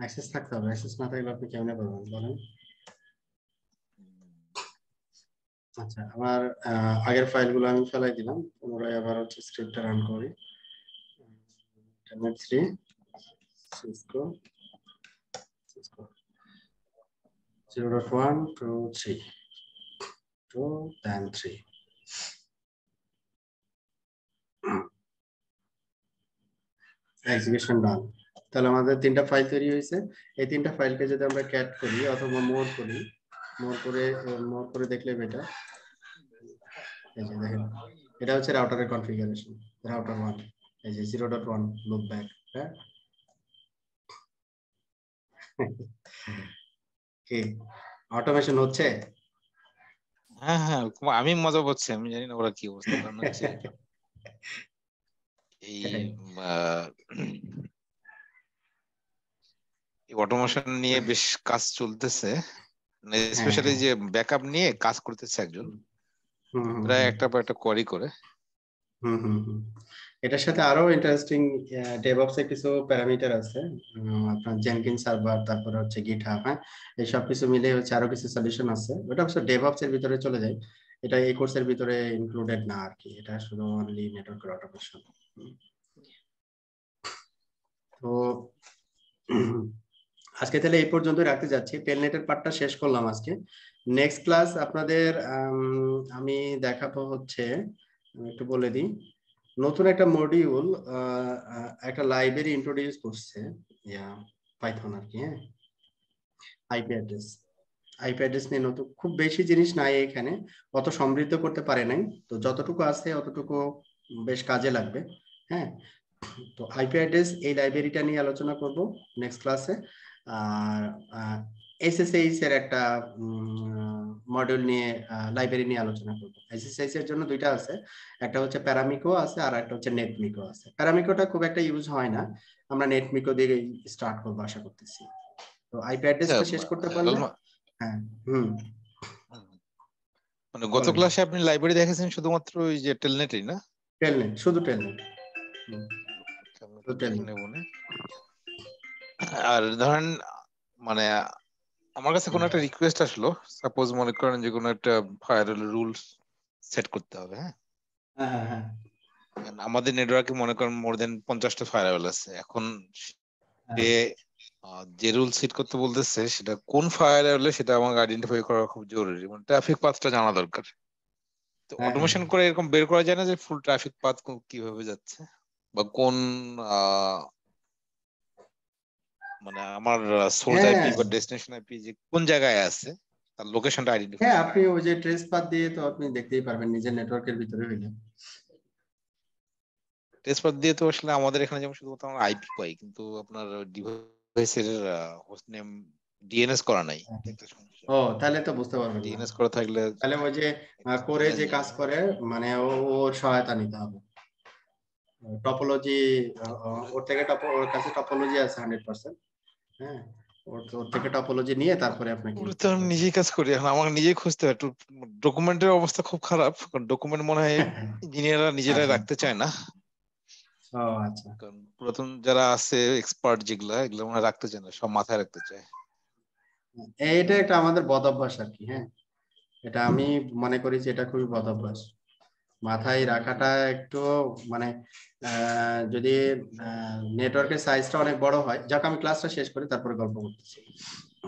অ্যাক্সেস থাকতে হবে অ্যাক্সেস না থাকলে আপনি কেমনে পাবেন বলেন। আচ্ছা আমার আগের ফাইলগুলো আমি ফেলাই দিলাম, পুনরায় আবার হচ্ছে স্ক্রিপ্টটা রান করি। Internet three Cisco Cisco zero dot one two three two then three execution done তাহলে আমাদের তিনটা ফাইল তৈরি হয়েছে। এই তিনটা ফাইলকে যদি আমরা ক্যাট করি অথবা মোর করি মোর করে মোর করে দেখলে বেটার এই যে দেখেন এটা হচ্ছে রাউটারের কনফিগারেশন রাউটার ওয়ান এই যে zero dot one look back হ্যাঁ? কি? অটোমেশন হচ্ছে? হ্যাঁ হ্যাঁ আমি মজা পাচ্ছি আমি জানি না ওরা কি অবস্থা এই অটোমেশন নিয়ে বেশ কাজ চলতেছে। স্পেশালি হ্যাঁ। যে ব্যাকআপ নিয়ে কাজ করতেছে একজন। প্রায় একটা পর একটা কোয়ারি করে। হুম হুম হুম। এটার সাথে আরও ইন্টারেস্টিং ডেভঅপস এর কিছু প্যারামিটার আছে। আপনার জেনকিন সার্ভার তারপরে হচ্ছে গিটহাব হ্যাঁ? এই সব কিছু মিলে হচ্ছে আরও কিছু সলিউশন আছে। ওটা অবশ্য ডেভঅপস এর ভিতরে চলে যায়। এটা এই কোর্সের ভিতরে ইনক্লুডেড না আর কি। এটা শুধু অনলি নেটওয়ার্ক অটোমেশন তো আজকে তাহলে এই পর্যন্ত রাখতে যাচ্ছি। টেলনেটের পার্টটা শেষ করলাম আজকে। নেক্সট ক্লাস আপনাদের আম, দেখাবো হচ্ছে একটু বলে দিই। নতুন একটা মডিউল একটা লাইব্রেরি ইন্ট্রোডিউস করছে। ইয়া পাইথন আর কি হ্যাঁ? আইপি অ্যাড্রেস আইপি অ্যাড্রেস নিয়ে নতুন খুব বেশি জিনিস নাই এখানে। অত সমৃদ্ধ করতে পারে নাই। তো যতটুকু আছে অতটুকু বেশ কাজে লাগবে হ্যাঁ? তো আইপি অ্যাড্রেস এই লাইব্রেরিটা নিয়ে আলোচনা করব নেক্সট ক্লাসে এসএসএইচ এর একটা মডিউল নিয়ে লাইব্রেরি নিয়ে আলোচনা করব। এসএসএইচ এর জন্য দুইটা আছে। একটা হচ্ছে প্যারামিকো আছে আর একটা হচ্ছে নেটমিকো আছে। প্যারামিকোটা খুব একটা ইউজ হয় না। আমরা নেটমিকো দিয়ে স্টার্ট করব আশা করতেছি। তো আইপি অ্যাড্রেসটা আচ্ছা, শেষ করতে পারলে হ্যাঁ হুম। মানে গত ক্লাসে আপনি লাইব্রেরি দেখেছেন শুধুমাত্র ওই যে টেলনেটই না? টেলনেট শুধু টেলনেট আমি আর ধরেন মানে আমার কাছে কোনো একটা রিকোয়েস্ট আসলো। সাপোজ মনে করেন যে কোনো একটা ফায়ারওয়াল রুল সেট করতে হবে হ্যাঁ? হ্যাঁ হ্যাঁ হ্যাঁ। আমাদের নেটওয়ার্কে মনে করেন মোর দেন পঞ্চাশটা ফায়ারওয়াল আছে। এখন সে আহ, যে রুল সেট করতে বলতেছে সেটা কোন ফায়ারওয়ালে সেটা আমাকে আইডেন্টিফাই করা খুব জরুরি। মানে ট্রাফিক পাথটা জানা দরকার। তো হ্যাঁ, অটোমেশন করে এরকম বের করা যায় না যে ফুল ট্রাফিক পাথ কীভাবে যাচ্ছে? বা কোন মানে আমার সোর্স হ্যাঁ। আইপি বা ডেস্টিনেশন আইপি যে কোন জায়গায় আছে তার লোকেশনটা আইডেন্টিফাই হ্যাঁ আপনি ওই যে ট্রেস পাথ দিয়ে তো আপনি দেখতেই পারবেন নিজের নেটওয়ার্কের ভিতরে হইলে। টেস্ট পাথ দিয়ে তো আসলে আমাদের এখানে যেমন শুধুমাত্র আমরা আইপি পাই কিন্তু আপনার ডিভাইসের হোস্ট নেম ডিএনএস করা নাই। হ্যাঁ। ও তাহলে তো বুঝতে পারবেন ডিএনএস করা থাকলে তাহলে ওই যে করে যে কাজ করে মানে ও ওর সহায়তা নিতে হবে। টপোলজি ওর থেকে টপ ওর কাছে টপোলজি আছে হান্ড্রেড পার্সেন্ট হ্যাঁ ওর থেকে টপোলজি নিয়ে তারপরে আপনাকে তো আমি নিজেই কাজ করি এখন আমাকে নিজেই খুঁজতে হয়। ডকুমেন্টের অবস্থা খুব খারাপ ডকুমেন্ট মনে হয় ইঞ্জিনিয়াররা নিজেরাই আচ্ছা। রাখতে চায় না। আচ্ছা। পুরাতন যারা আছে এক্সপার্ট যেগুলা এগুলো মনে রাখতে চায় না সব মাথায় রাখতে চায়। এইটা একটা আমাদের বদ অভ্যাস আর কি হ্যাঁ। এটা আমি মনে করি যে এটা খুবই বদ অভ্যাস। মাথায় রাখাটা একটু মানে যদি নেটওয়ার্কের সাইজটা অনেক বড় হয়, যাক আমি ক্লাসটা শেষ করি, তারপরে গল্প করতেছি।